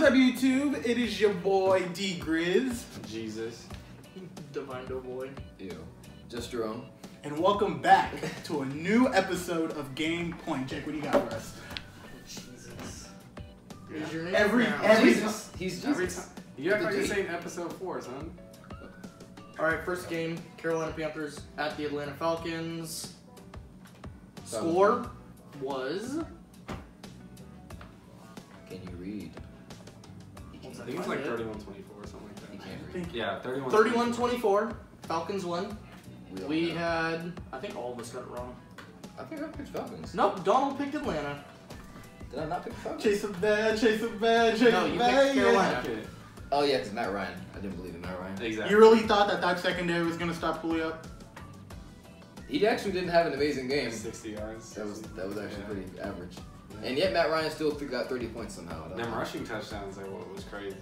What is up, YouTube? It is your boy D Grizz, Jesus. Divine Doughboy. Ew. Just Jerome. and welcome back to a new episode of Game Point. Jake, what do you got for us? Jesus. Is your name Every- now? every- Jesus. He's Every Jesus. time. You act The like you're G. saying episode four, son. Alright, first game Carolina Panthers at the Atlanta Falcons. Falcons. Score was. I think it's like 31 24 or something He like can't that. read. Yeah, 31 31 24. Falcons won. We, We had. I think all of us got it wrong. I think I picked Falcons. Nope, Donald picked Atlanta. Did I not pick Falcons? Chase a bad, chase a bad, chase No, a you bad. picked Carolina. Okay, Oh yeah, because Matt Ryan. I didn't believe in Matt Ryan. exactly. You really thought that that secondary was gonna stop Julio? He actually didn't have an amazing game. 60 yards. That was that was actually Yeah. pretty average. Yeah. And yet Matt Ryan still got 30 points somehow. I don't Them know. rushing touchdowns, like, what was crazy.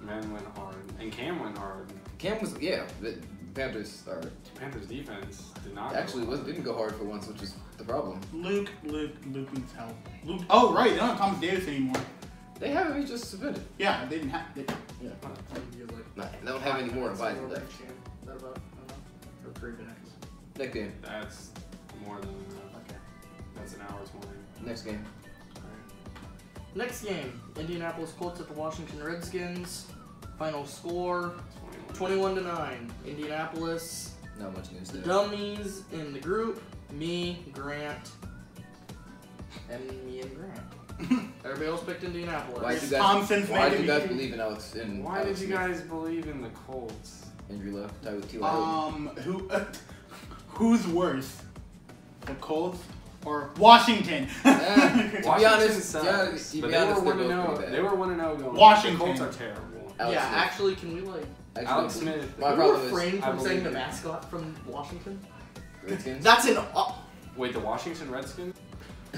Man went hard. And Cam went hard. Cam was yeah. The Panthers are Panthers defense did not. go actually was hard. didn't go hard for once, which is the problem. Luke, Luke, Luke needs help. Luke. Oh right, they don't have Thomas Davis anymore. They haven't he just submitted. Yeah, they didn't have. They, No, they don't have any more invited left. That about, I don't know. Or three minutes. Next game. That's more than enough. Okay. That's an hour 20. Next game. Next game Indianapolis Colts at the Washington Redskins. Final score 21. 21 to 9. Indianapolis. Not much news The there. dummies in the group. Me, Grant, and me and Grant. Everybody else picked Indianapolis. Why did you guys? Thompson's Why did you guys believe in Alex? In Why did Alex you Smith? guys believe in the Colts? Injury left. Tyler T.Y. Um, who, who's worse, the Colts or Washington? Eh, to be honest, sucks, yeah, to but be they were honest, one they're and zero. They were one and zero going. Washington. The Colts are terrible. Alex yeah, Smith. actually, can we like Actually, Alex Smith. My we problem is refrain I from saying the mascot from Washington? Redskins. That's an uh, Wait, the Washington Redskins?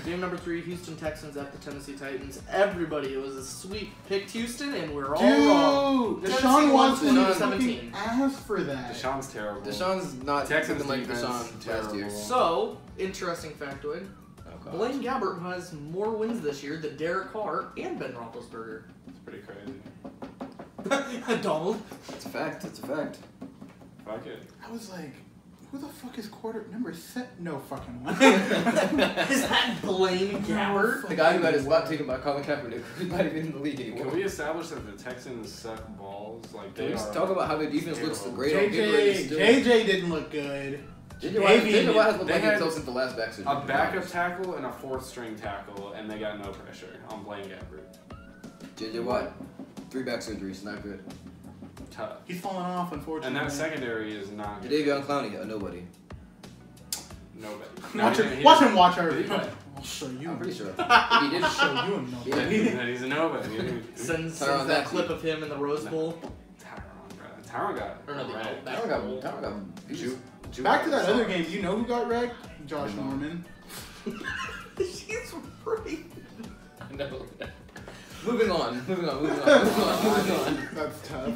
Game number three. Houston Texans at the Tennessee Titans. Everybody, it was a sweep. Picked Houston, and we're all wrong. Dude, Tennessee Deshaun won Watson 20 is to 17. ass for that. Deshaun's terrible. Deshaun's not Texans looking like defense, Deshaun last year. So, interesting factoid. Oh, Blaine Gabbert has more wins this year than Derek Carr and Ben Roethlisberger. It's pretty crazy. Donald. It's a fact. It's a fact. Fuck it. I was like, who the fuck is quarter number set? No fucking one. Is that Blaine Gabbert? The guy who got his spot taken by Colin Kaepernick, who's not even in the league anymore. Can we establish that the Texans suck balls? Like they we are. just talk about how their defense looks terrible. great on paper and JJ, JJ didn't look good. JJ Watt, Davey JJ Watt has did- looked they like had himself since the last back surgery. A backup tackle and a fourth string tackle, and they got no pressure on Blaine Gabbert. JJ Watt, three back surgeries, not good. Tough. He's falling off, unfortunately. And that secondary is not good. Jadeveon Clowney, a nobody. Nobody. Watch Not him, watch didn't- him watch our. Did he play? I'll show you. I'm pretty sure. He did. show you him. Yeah. No. He's, he's a nobody. Sends, sends that Matthew. clip of him in the Rose Bowl. Tyron, bro. Tyron got Or no, the wrecked. back Tyron got, bowl. Tyron got beat. Ju- Ju- Back to that other game. You know who got wrecked? Josh Norman. She's pretty. No. Moving on, moving on, moving on, moving on, moving on. That's tough.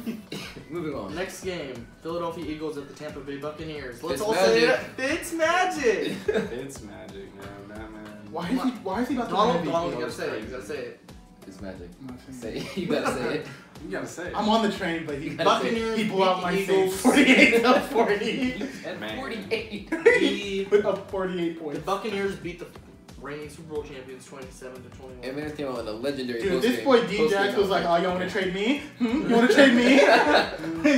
Moving on. Next game, Philadelphia Eagles at the Tampa Bay Buccaneers. Let's It's all say it. It's magic. It's magic, man. That man. Why is he? Why is he about to Donald, win MVP? Donald, you gotta say it. crazy. You gotta say it. It's magic. Not saying Say it. it. You gotta say it. You gotta say it. I'm on the train, but he You gotta say it. Buccaneers he blew out my beat the Saints Eagles. 48 to 40 At 48. The, with a 48 the. Buccaneers beat the reigning Super Bowl champions 27 to 21. And Evan came on a legendary Dude, this boy D post-game Jax was like, "Oh, outfit. you want to trade me? Hmm? You want to trade me?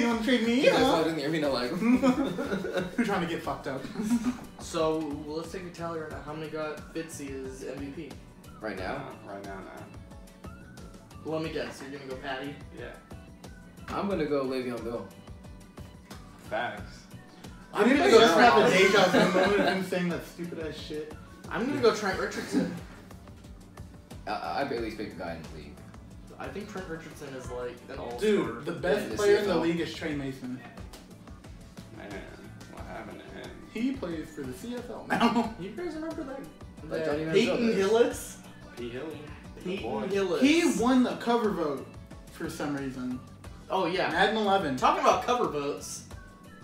you want to trade me? He was Huh? like in the arena like, Who's trying to get fucked up? So well, let's take a tally right now. How many got Fitzy as MVP? right now, Yeah, right now, now. Well, let me guess. You're gonna go Patty. Yeah. I'm gonna go Le'Veon Bell. Facts. I need to gonna go go just have a Trent. deja vu moment of him saying that stupid ass shit. I'm gonna go Trent Richardson. I, I barely speak a guy in the league. I think Trent Richardson is like an all Dude, the best Yeah, player in the CFL. league is Trey Mason. Man, what happened to him? He plays for the CFL now. You guys remember that? Like that Johnny Manziel Peyton does. Hillis. P. Hilly. Peyton Hillis. He won the cover vote for some reason. Oh yeah. Madden 11. Talking about cover votes.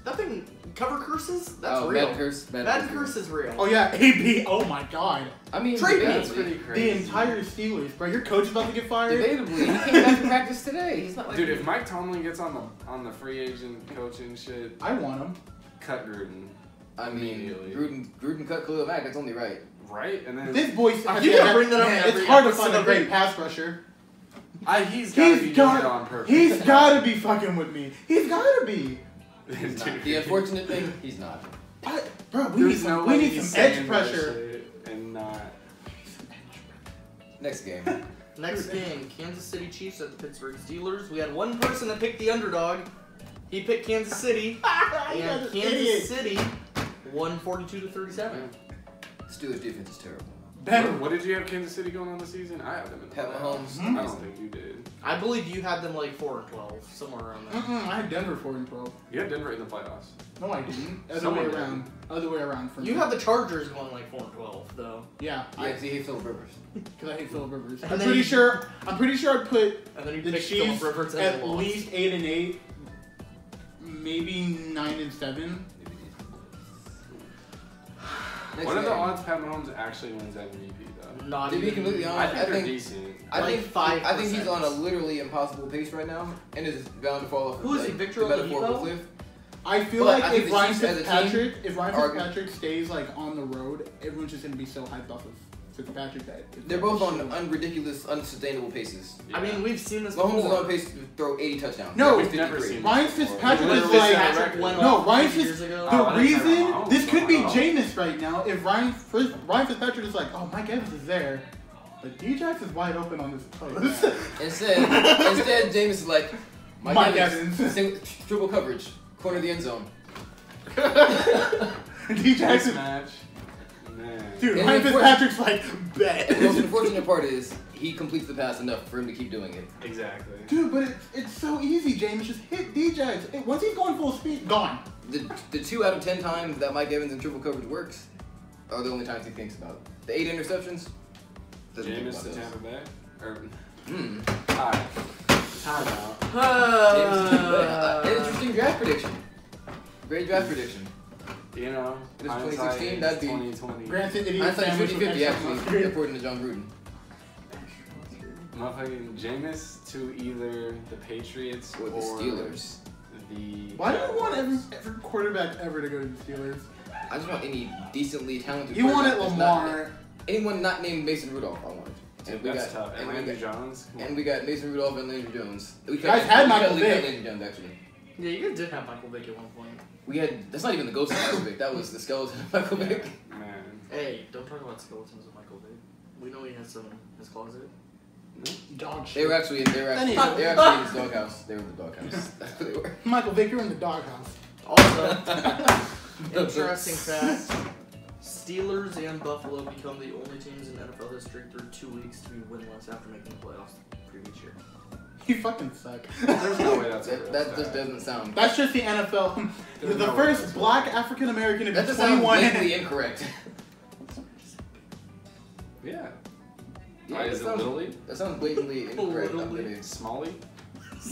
that thing cover curses? That's oh, real. Madden curse. Madden, Madden curse. curse is real. Oh yeah, AB. Oh my god. I mean, Trade me. That's debatably, pretty crazy. The entire Steelers, bro. Your coach is about to get fired. debatably, he came back to practice today. He's not like Dude, if Mike Tomlin gets on the on the free agent coaching shit, I want him. cut Gruden, I mean, Immediately. Gruden, Gruden cut Khalil Mack. That's only right. right? And then This boy. I keep gonna bring that up Man, It's hard to find a great pass rusher. I, he's gotta He's be doing got. it on purpose. He's gotta be fucking with me. He's gotta be. He's not. The unfortunate thing, he's not. What? Bro, we need There's some. no we need some edge pressure. And not. Next game. Next game, Kansas City Chiefs at the Pittsburgh Steelers. We had one person that picked the underdog. He picked Kansas City, and Kansas idiots. City won 42 to 37. Steelers defense is terrible. Ben, What, what did you have Kansas City going on the season? I have them in the Pat playoffs. Mahomes. I don't think you did. I believe you had them like 4 and 12, somewhere around there. Mm-mm, I had Denver four and twelve. You had Denver in the playoffs. No, I didn't. Other Someone way did. around. Other way around for You me. have the Chargers going like 4 and 12, though. Yeah, Yeah, I, because he hates Philip Rivers. because I hate Philip Rivers. I'm then pretty you- sure. I'm pretty sure I'd put And then you the picked Chiefs Philip Rivers and at they lost. least eight and eight, maybe nine and seven. Next what are the game. odds Pat Mahomes actually wins MVP though? Not To be even- completely I honest, think I they're think decent. I Like think 5%. I think he's on a literally impossible pace right now, and is bound to fall off. Who is the, he, Victor metaphorical Oladipo? cliff. I feel But like think if Ryan Chiefs as a Fitzpatrick, if Ryan Fitzpatrick stays like on the road, everyone's just gonna be so hyped off of Fitzpatrick that They're both on shit. unridiculous, unsustainable paces. I mean, we've seen this Mahomes is before. on pace to throw 80 touchdowns. No, He's we've never seen Ryan. Fitzpatrick is like- Patrick went No, off Ryan a Fitz- The Oh, reason this could be Oh. Jameis right now, if Ryan Fitz, Ryan Fitzpatrick is like, oh Mike Evans is there, but Djax is wide open on this play. Instead, instead, Jameis is like, Mike, Mike Evans, Evans. sing- triple coverage, corner of the end zone. Djax is, match. Man. dude, And Ryan the Fitzpatrick's like, The most unfortunate part is he completes the pass enough for him to keep doing it. Exactly. Dude, but it's, it's so easy, Jameis. Just hit Djax. It- Once he's going full speed, gone. The, the two out of ten times that Mike Evans in triple coverage works are the only times he thinks about it. The eight interceptions. Doesn't think Jameis about to those. Tampa Bay. Or Hmm. alright. Time out. Jameis to Uh, An interesting draft prediction. Great draft prediction. You know, If it's hindsight 2016, is that'd be- 2020. Granted, idiot Hindsight sandwich 50 with 50 extra actually, mustard. according to Jon Gruden. Motherfucking Jameis to either the Patriots Or the Steelers. The Why do you want every, every quarterback ever to go to the Steelers? I just want any decently talented. You wanted quarterback that's not- Lamar. anyone not named Mason Rudolph, I want. Dude, And we that's got, tough. And And Landry Jones. Come and on. we got Mason Rudolph and Landry Jones. We guys cut- had Michael cut- we cut Vick. Landry Jones actually. Yeah, you guys did have Michael Vick at one point. We had that's not even the ghost of Michael Vick. That was the skeleton of Michael Vick. Man. Hey, don't talk about skeletons of Michael Vick. We know he has some in his closet. Dog shit. They were actually they were actually they were actually in his doghouse. They were in the doghouse. That's what they were. Michael Vick, you're in the doghouse. Also, interesting fact: Steelers and Buffalo become the only teams in NFL history through two weeks to be winless after making the playoffs the previous year. You fucking suck. There's no way that's a That, that just doesn't sound. That's just the NFL. The no first black. African American to That be just sounds 21. blatantly incorrect. Yeah. Yeah, Why that is it sounds- Little That sounds blatantly incorrect. I'm Blatantly. gonna- Smalley?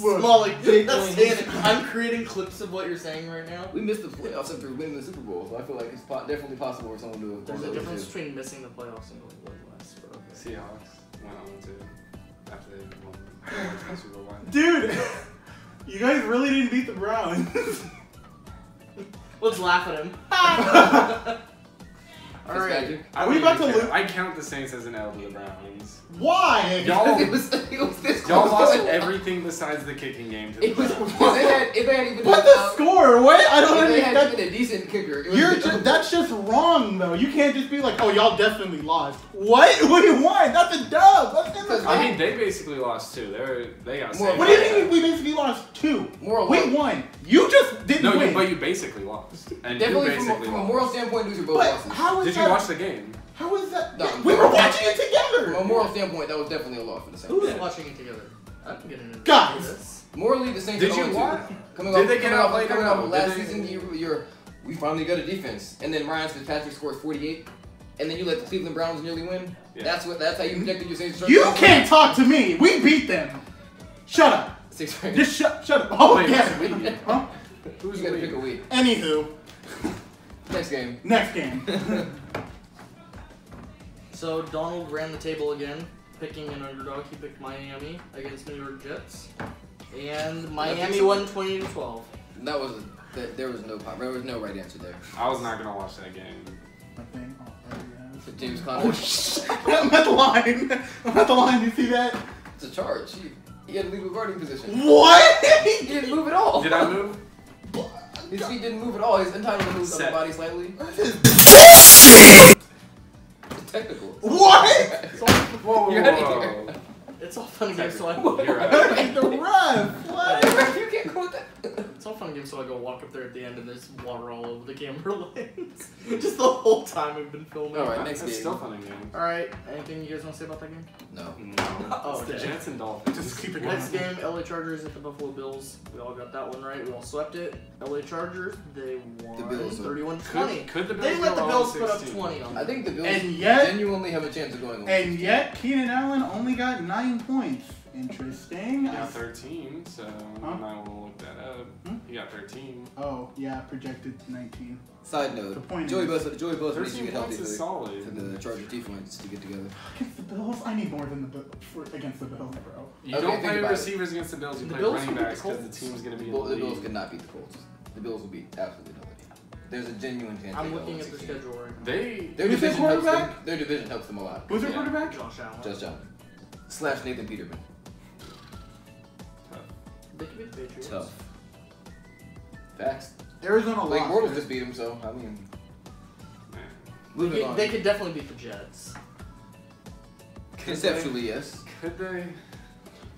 Look, Small, big that's wings. it. I'm creating clips of what you're saying right now. We missed the playoffs after winning the Super Bowl, so I feel like it's po- definitely possible for someone to have. There's a difference between missing the playoffs and going winless. But okay. Seahawks went on to after they won the Super Bowl. Dude, you guys really didn't beat the Browns. Let's laugh at him. All right. I Are we about to care. lo- I count the Saints as an L to the Browns. Why? Y'all- It was, it was this Y'all close. lost everything besides the kicking game to the It was. Browns. If they had, if they had even. What the out- score? What? I don't If they had understand. even a decent kicker, You're just, that's just wrong though. You can't just be like, oh, y'all definitely lost. What? We won. That's a dub. That's in I mean, they basically lost too. They were they got More- saved. what do you mean we basically lost two? Moral We won. You just didn't No, you, win. but you basically lost. And Definitely you from, basically from a moral standpoint, these are both but losses. how is Did that? you watch the game? How is that? No, Yeah, we were watching it together. From a moral standpoint, that was definitely a loss for the Saints. Who was watching it together? I'm getting into Guys. this. Morally, the Saints Did are you watch? Coming Did off, they get coming off, outplayed coming or off last they- season, you, you're we finally got a defense, and then Ryan Fitzpatrick scores 48, and then you let the Cleveland Browns nearly win. Yeah. That's what. That's how you projected your Saints. to You start the can't talk to me. We beat them. Shut up. season. Six Just shut. Shut up. Oh Wait, yeah. wait, wait. Huh? Who's You gotta pick a week? Anywho, Next game. next game. So Donald ran the table again, picking an underdog. He picked Miami against New York Jets, and Miami won 20 to 12. That was that, there was no pop- there was no right answer there. I was not gonna watch that game. My thing. There we So James. Conner. Oh shit! I'm at the line. I'm at the line. You see that? It's a charge. He, he had a legal guarding position. What? He didn't move at all. Did I move? His feet didn't move at all. He's entitled to move his upper body slightly. It's technical. What? It's all, Whoa, whoa, You're whoa, whoa. it's all fun and games. So I, You're right. Like the ref. What? you can't go with that. It's all fun and games. So I go walk up there at the end, and there's water all over the camera lens. Just the whole time we've been filming. All right, next That's game. still fun again. All right. Anything you guys want to say about that game? No. No. Oh, it's the okay. Jets and Dolphins. Just keep it going. Next game, LA Chargers at the Buffalo Bills. We all got that one right. We all swept it. LA Chargers, they won The Bills are- 31 Could, 20. could the Bills They let the go Bills 0 put up 20 on them. I think the Bills And yet- genuinely have a chance of going. over And 16. yet, Keenan Allen only got nine points. Interesting. He I- got 13, so Huh? you might Hmm? He got 13. Oh yeah, projected 19. Side The note: point Joey is- Bosa, Joey Bosa needs to 13 get healthy points for is solid. for the Charger defense to get together. Against the Bills, I need more than the Bills for, against the Bills, bro. You Okay, don't play about it. receivers against the Bills. You The play Bills running beat the backs because the Colts. team's going to be in Well, the the lead. Bills cannot beat the Colts. The Bills will beat absolutely nobody. There's a genuine chance. I'm looking at 0 their 16. schedule right now. They Their Who's their division helps them. quarterback? Their division helps them a lot. Who's their Yeah. quarterback? Josh Allen. Josh Allen slash Nathan Peterman. They could beat the Patriots. Tough. Facts. Arizona Blake lost. Bortles right? just beat him, so I mean, man. They moving could, on. they could definitely beat the Jets. Conceptually, yes. Could they?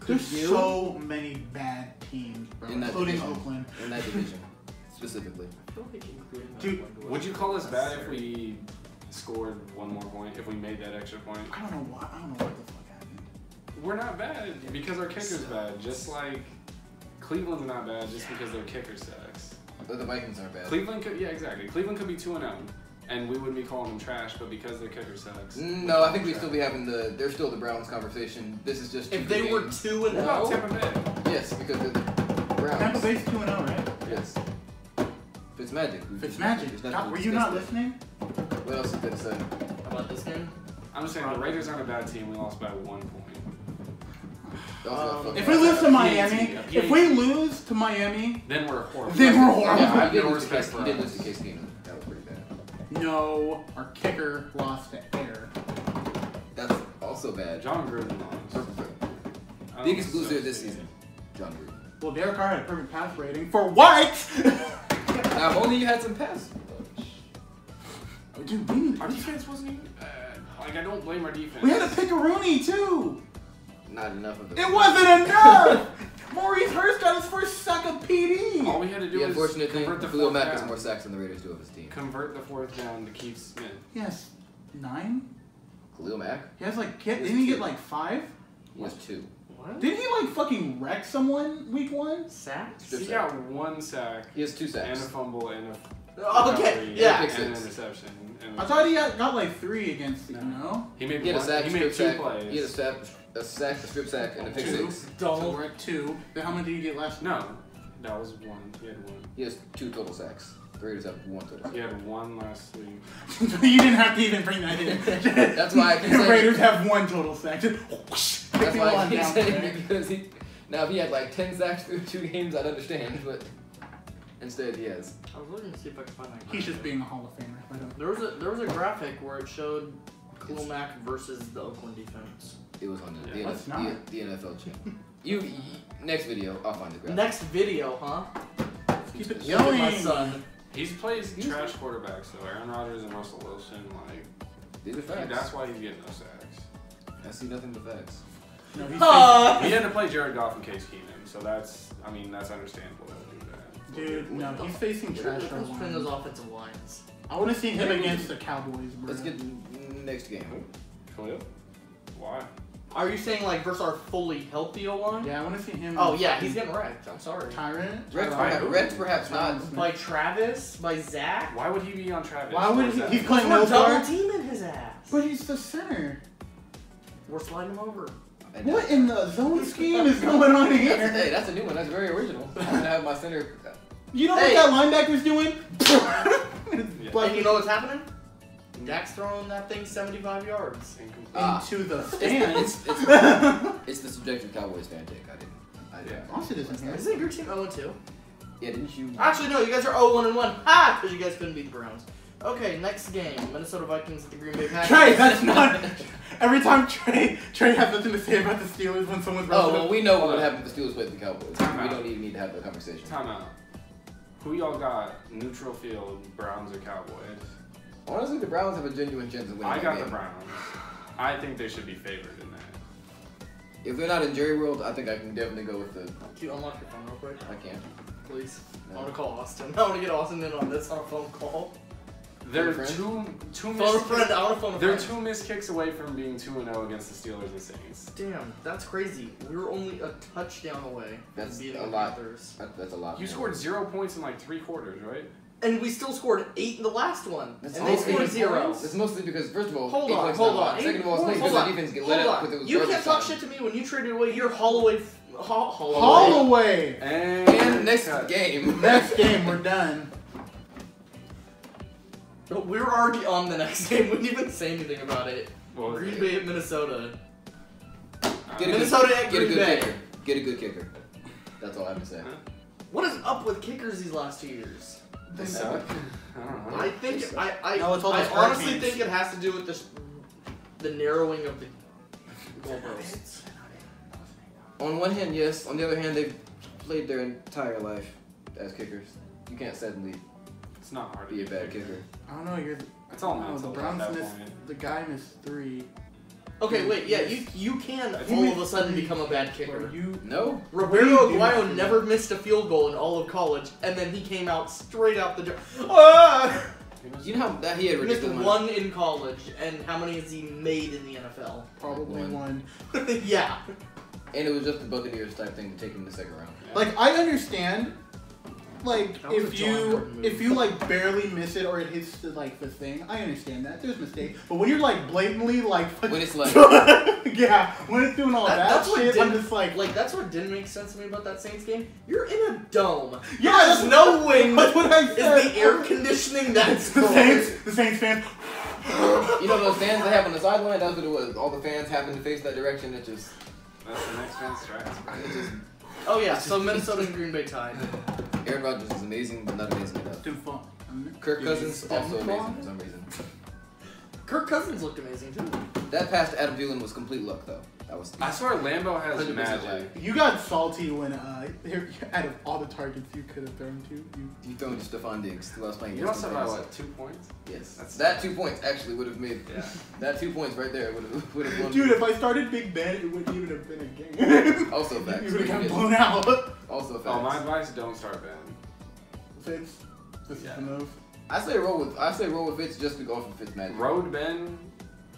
There's you? so many bad teams, bro, In that including division. Oakland. In that division, specifically. I feel like including Dude, Would you call us bad if we scored one more point? If we made that extra point? I don't know why. I don't know what the fuck happened. We're not bad because our kicker's bad. Just like Cleveland's not bad just because their kicker's sucks. But the Vikings aren't bad. Cleveland could, yeah, exactly. Cleveland could be two and zero, and we wouldn't be calling them trash, but because their kicker sucks. No, I think we'd still be having the. They're still the Browns conversation. This is just. If they good were games. two and What about zero, Tampa Bay? Yes, because they're the Browns. Tampa Bay's 2 0, right? Yes. Fitzmagic. Fitzmagic. There's nothing God, to were you not listening? What else is there to say? how about this game? I'm just saying the Raiders aren't a bad team. We lost by one point. They also got Um, If we lose to Miami, PAT. if we lose to Miami, Then we're horrible. Then we're horrible. Yeah, I Yeah, have did no respect Case, for he did us. lose to Case Keenum. That was pretty bad. no, our kicker lost to air. That's also bad. Jon Gruden lost. Perfect. I Biggest know, loser so this stupid. season. Jon Gruden. Well, Derek Carr had a perfect pass rating for what? Now, if only you had some pass. Dude, we, need- Our defense wasn't even bad. Like I don't blame our defense. we had to pick a Rooney too. Not enough of them. It wasn't enough. Maurice Hurst got his first sack of PD. All we had to do The was unfortunate thing, convert the Khalil fourth Mack has more sacks than the Raiders do of his team. Convert the fourth down to keep Smith. Yes, nine. Khalil Mack, He has like get, He didn't he two. get like five? he has two. What? Didn't he like fucking wreck someone week one? Sacks? He sack. got one sack He has two sacks. and a sacks. fumble and a Oh, Okay, yeah. Pick and an interception. And I thought he got, got like three against No. you know. he made He had a sack, he made two sack. plays. He had a sack, a sack, a strip sack, and a pick Two. six. So Donald. we're at two. Then how many did you get last? No, that was one. He had one. He has two total sacks. The Raiders have one total. He had one last week. you didn't have to even bring that in. That's why I keep the Raiders have one total sack. Just whoosh, That's why I one keep down saying it because he. Now, if he had like ten sacks through two games, I'd understand, but instead he has. I was looking to see if I could find that. He's just being a Hall of Famer. I. There was a there was a graphic where it showed Khalil Mack versus the Oakland defense. It was on the, the, Yeah, let's NF not. the, the NFL channel. You, you next video, I'll find the graphic. Next video, huh? Keep it going. my son. He's plays trash quarterbacks though. Aaron Rodgers and Russell Wilson. Like These are dude, facts. that's why he's getting no sacks. I see nothing but facts. No, he's Uh, He had to play Jared Goff and Case Keenum, so that's I mean that's understandable. That would do that. Dude, no, he's facing trash difference between those offensive lines? I want to see him against the Cowboys, bro. Let's get n- next game. Khalil? Why? Are you saying like versus our fully healthy O line? Yeah, I want to see him. Oh yeah, he's getting wrecked. I'm sorry. Tyrant. Rex, perhaps, Rex perhaps not. By Travis, by Zach. Why would he be on Travis? Why would he? He's playing We're no double guard, teaming his ass. but he's the center. We're sliding him over. What in the zone scheme is going on That's, hey, that's a new one. That's very original. I'm gonna have my center. You know Hey. what that linebacker's doing? Yeah. Like, And you know what's happening? Dak's throwing that thing 75 yards. Incomplete. Ah. into the stands. it's, it's, it's the subjective Cowboys fan take. I didn't. I didn't. Yeah. Austin isn't here. Isn't your team 0 2? Yeah, didn't you? Actually, no, you guys are 0 1 and 1. Ah! Because you guys couldn't beat the Browns. Okay, next game Minnesota Vikings at the Green Bay Packers. Trey, that's not. Every time Trey Trey has nothing to say about the Steelers when someone's running Oh well, we know what Hold would on. happen if the Steelers played the Cowboys. Time we out. don't even need to have that conversation. Time out. Who y'all got? Neutral field, Browns or Cowboys? Honestly, the Browns have a genuine chance of winning. I got game. the Browns. I think they should be favored in that. If they're not in Jerry World, I think I can definitely go with the. Can you unlock your phone real quick? I can't. Please. I No. want to call Austin. I want to get Austin in on this on a phone call. They're two two Phone a missed friend. I want to phone a They're two missed kicks away from being two and zero against the Steelers and Saints. Damn, that's crazy. We were only a touchdown away That's from beating a the lot. Panthers. That's a lot. You scored zero points in like three quarters, right? And we still scored eight in the last one. That's and they mostly- scored zero. It's mostly because first of all, Hold on, hold not a on. Second of all, it's Hold because on. the defense get Hold let up on. because it was You can't talk shit to me when you traded away your Holloway. Ho- Holloway. Holloway. And, And next cut. game. Next game, we're done. we're already on the next game. We didn't even say anything about it. What was Green it? Bay at Minnesota. Get a Minnesota good, at get a good Bay. kicker. Get a good kicker. That's all I have to say. What is up with kickers these last two years? They suck. I don't know. I think I I, No, it's all I honestly hurricanes. think it has to do with the the narrowing of the goalposts. On one hand, yes. On the other hand, they've played their entire life as kickers. You can't suddenly It's not hard to be a bad kicker. I don't know. You're. It's all mental the Browns that missed. The guy missed three. Okay, wait, yeah, you you can all of a sudden become a bad kicker. you. No. Roberto Aguayo never missed a field goal in all of college, and then he came out straight out the door. Ah! You know how that he had missed ridiculous. one in college, and how many has he made in the NFL? Probably One. one. yeah. And it was just the Buccaneers type thing to take him the second round. Yeah. Like I understand. Like That if you if you like barely miss it or it hits the like the thing, I understand that there's mistakes. But when you're like blatantly like When it's like- yeah, when it's doing all That- that, that's what shit, I'm didn't- just like Like that's what didn't make sense to me about that Saints game. You're in a dome. yeah, There's that's no wind. That's what I said. Is said. the air conditioning that's the strong? Saints, the Saints fans. You know those fans they have on the sideline? That's what it was. All the fans having to face that direction. It just, That's the next man's strats. it just. Oh yeah, so Minnesota and Green Bay tied. Aaron Rodgers is amazing, but not amazing enough. Too fun. Kirk Cousins also amazing for some reason. Kirk Cousins looked amazing too. That pass to Adam Thielen was complete luck though. That was. I swear Lambo has 100% magic. You got salty when uh, out of all the targets you could have thrown to, you You thrown to Stefon Diggs who I was playing You against also the by what, two points? Yes, That's- that two points actually would have made Yeah. that two points right there would have would have won. Dude, if I started Big Ben, it wouldn't even have been a game. Also facts. You would have gotten Yes. blown out. Also facts. Oh, my advice: don't start Ben. Fitz, this Yeah. is the move. I say roll with I say roll with Fitz just to go off of Fitz magic. Road Ben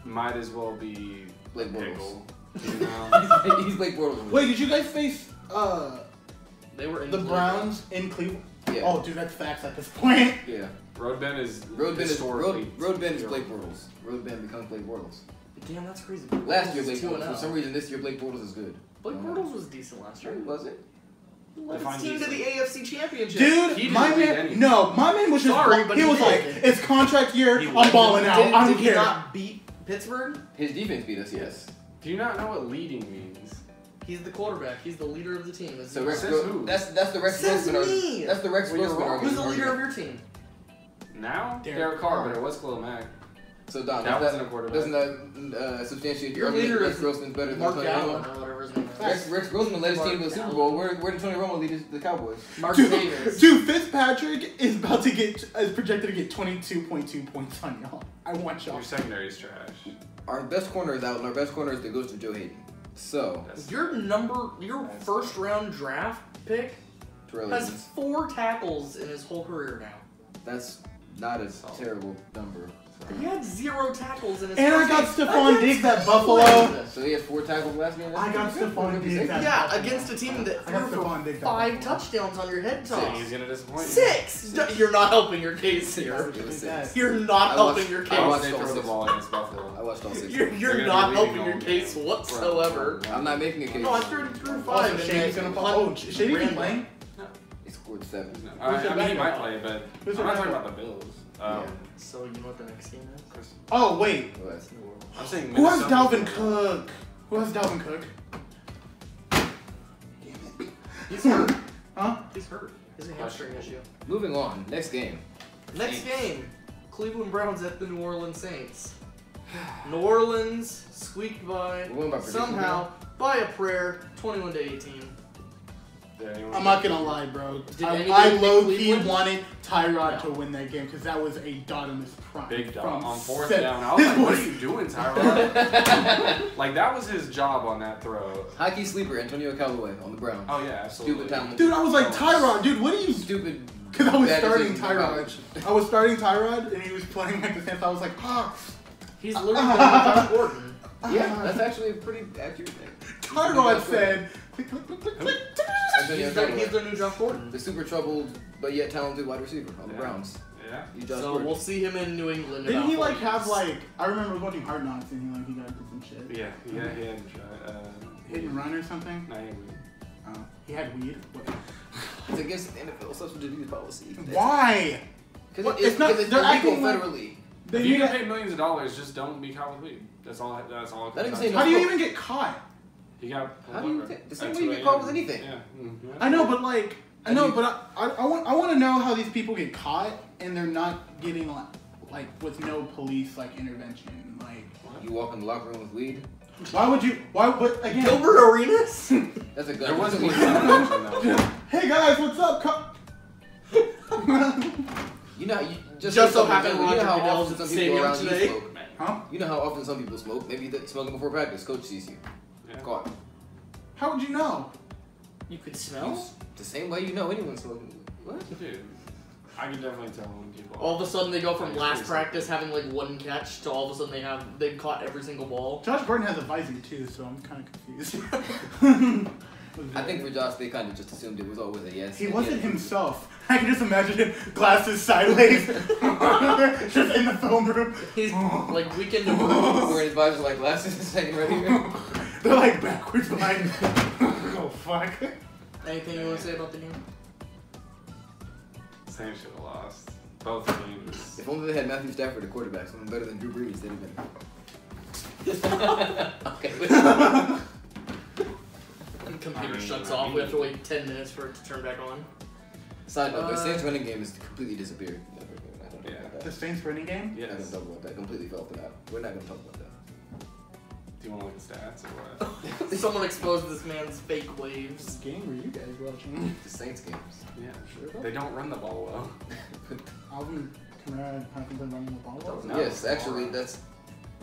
might as well be Blake Bortles. pickle. You know? He's Blake Bortles. Wait, did you guys face uh, They were in the Cleveland. Browns in Cleveland? Yeah. Oh, dude, that's facts at this point. Yeah. Road Ben is Road Ben is Road, Road Ben is. Blake Bortles. Road Ben becomes Blake Bortles. Damn, that's crazy. Last year Blake is 2 Bortles. For some reason this year Blake Bortles is good. Blake I don't know. Bortles was decent last year. Was it? He led Define his team to the. AFC Championship. Dude, He my man, anything. no, my man was just. Sorry, but he, he was did. like, it's contract year, I'm led. balling out, Did, I don't did he not beat Pittsburgh? His defense beat us, yes. Do you not know what leading means? He's the quarterback. He's the leader of the team. isn't So he? Rex Says who? that's that's the Rex Says me. argument. That's the Rex Well, you're Grossman wrong. argument. Who's the leader of your team? Now, Derek Derek, Carr, Carr. but it was Khalil Mack. So Don, That does wasn't a quarterback. Doesn't that uh, substantiate Your your argument leader that Rex Grossman's better than Tony Allen Romo? or whatever his name is. Rex, Rex Grossman led his team to the Super Bowl. Where, where did Tony Romo lead his, the Cowboys? Mark Dude, Davis. dude, Fitzpatrick is about to get, is projected to get 22.2 points on y'all. I want y'all. Your secondary is trash. Our best corner is out, and our best corner is the ghost of Joe Haden. So, That's Your number, your first round draft pick Terrell has Edmunds. four tackles in his whole career now. That's not a Solid. terrible number. He had zero tackles in his And I got Stefon Diggs at Buffalo. So he had four tackles last game. I got good Stefon Diggs safety. at- Yeah, against a team that I got threw Stefon Diggs at five Buffalo. touchdowns on your head Saying toss. he's gonna disappoint you. Six. You're not helping your case here. It was six. You're not I helping watched- your case. I watched watched all the six. ball against Buffalo. I watched all six. You're, They're you're gonna not be helping your all case game. whatsoever. I'm not making a case. No, I threw through Also, five. and Shady's then gonna play. Oh, Shady's ran been playing? It's scored seven. No. I, I mean, he might play, but Who's I'm not talking about the Bills. Um, Yeah. So you know what the next game is? Chris- Oh wait, Well, that's- New Orleans. I'm saying who has Minnesota. Dalvin Cook? Who has Dalvin Cook? He's hurt. Huh? He's hurt. He's a hamstring issue. Moving on. Next game. Next Saints. game, Cleveland Browns at the New Orleans Saints. New Orleans squeaked by by somehow by a prayer, 21 to 18. Did anyone- I'm not gonna lie, bro. Did I, anybody I low key Cleveland? wanted Tyrod No. to win that game because that was a dot in his prime. Big dog from on fourth seven- down. I was like, what are you doing, Tyrod? like, that was his job on that throw. Hockey sleeper Antonio Callaway on the Browns. Oh, yeah, absolutely. Stupid talent. Dude, I was like. Tyrod, dude, what are you? Stupid. Because I was starting Tyrod. I was starting Tyrod, and he was playing like the Saints. I was like, ah, He's literally better than Gordon. Yeah, ah. that's actually a pretty accurate thing. Tyrod said, click, click, click, click, click. Antonio He's their, he's their new Josh Gordon. The super troubled but yet talented wide receiver on the Yeah. Browns. Yeah. You just So we'll see him in New England. Didn't about he four like have years. like? I remember watching Hard Knocks, and he like he got into some shit. Yeah, yeah, he had to try. Uh, Hit and run or something. No, he didn't. Oh, he had weed. What? It's against the NFL substance abuse policy. Why? Because What? it's, It's not- because it's they're illegal acting like- federally. They If you need get to- paid millions of dollars, just don't be caught with weed. That's all. That's all. it That comes didn't say no How do you even get caught? He got. How do you over think- the same way you get caught with anything. Yeah. mm, yeah. I know, but like, I know, but I, I, I want, I want to know how these people get caught and they're not getting like, like with no police like intervention. Like, You walk in the locker room with weed. why would you? Why? But again, Gilbert Arenas? That's a gun. There was That's police intervention though. hey guys, what's up? Co- You know, you just, Just so so happened you know how often some people stadium around you smoke. huh? You know how often some people smoke. Maybe they're smoking before practice. Coach sees you. Yeah. Caught. How would you know? You could smell? The same way you know anyone's smoking. What? Dude, I can definitely tell when people. All of a sudden they go from last practice having like one catch to all of a sudden they have they've caught every single ball. Josh Gordon has a visor too, so I'm kind of confused. I think for Josh, they kind of just assumed it was always a yes. he wasn't yes. himself. I can just imagine him, glasses sideways, just in the film room. He's like weekend of Wearing his visor like glasses, saying right here. They're like backwards behind. me. oh fuck. Anything you want to say about the game? Same should have lost. Both teams. If only they had Matthew Stafford at quarterback, someone better than Drew Brees, they'd have been. okay. The computer I mean, shuts I off. mean- We have to wait ten minutes for it to turn back on. Side note: Uh, the Saints running game has completely disappeared. I don't talk Yeah. about The that. Saints running game? We're not gonna talk about that. Completely fell off the map. We're not gonna talk about that. Do you want to look at stats or what? Someone exposed this man's fake What waves. game were you guys watching? The Saints games. Yeah. Sure. They don't run the ball well. Alvin Kamara hasn't been running the ball. well. No. yes, actually, that's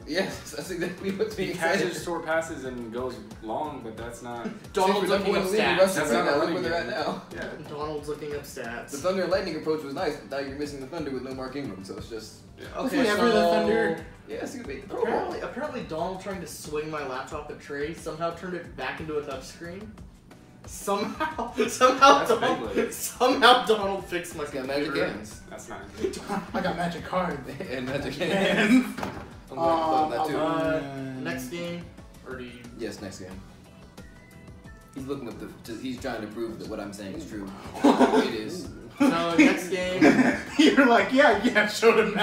yes, that's exactly what's being He being catches said. short passes and goes long, but that's not. Donald's Saints looking up one league in stats. That's right not now. Look where they're at game. now. Yeah. Donald's looking up stats. The. Thunder and Lightning approach was nice, but now you're missing the Thunder with no Mark Ingram, so it's just Yeah. Okay, Whenever so the Thunder- yes, you made the apparently, apparently Donald trying to swing my laptop at Trey somehow turned it back into a touchscreen. Somehow, somehow, That's Donald, somehow Donald fixed my He's magic hands That's not. I got magic card and magic hands. I'm glad you thought that too. Uh, next game, or do you? Yes, next game. He's looking up the. He's trying to prove that what I'm saying is true. it is. No, next game. You're like, yeah, yeah, show them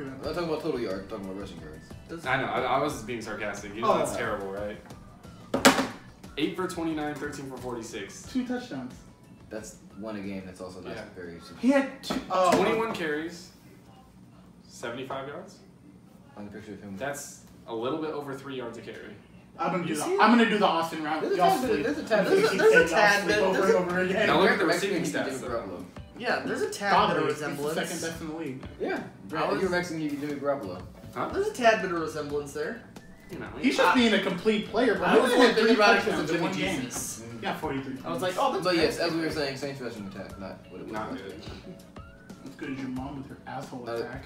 that. I'm not talking about total yards. I'm talking about rushing yards. Does- I know. I, I was being sarcastic. You know Oh. that's terrible, right? Eight for 29, 13 for 46. Two touchdowns. That's one a game. That's also not Yeah. very. He had two. Oh, 21 carries, 75 yards. On the picture of him. That's a little bit over three yards a carry. I'm gonna do the. I'm gonna do the Austin round. There's a Y'all tad bit- there's a tad I'm bit- gonna there's a tad bit- over and over again. Now look at the receiving stats, though. Garoppolo. Yeah, there's a tad bit Godly. of He's the resemblance. second best in the league. Yeah. I was- You're Mexican. You Jimmy Garoppolo. There's a tad bit of resemblance there. You know, He's just being a complete player, bro. I was only had thinking three about it because touchdowns of Jimmy one game. Yeah, 43. I was like, oh, that's But yes, as we were saying, Saints rushing attack, not what it was. not good. As good as your mom with her asshole No. attack.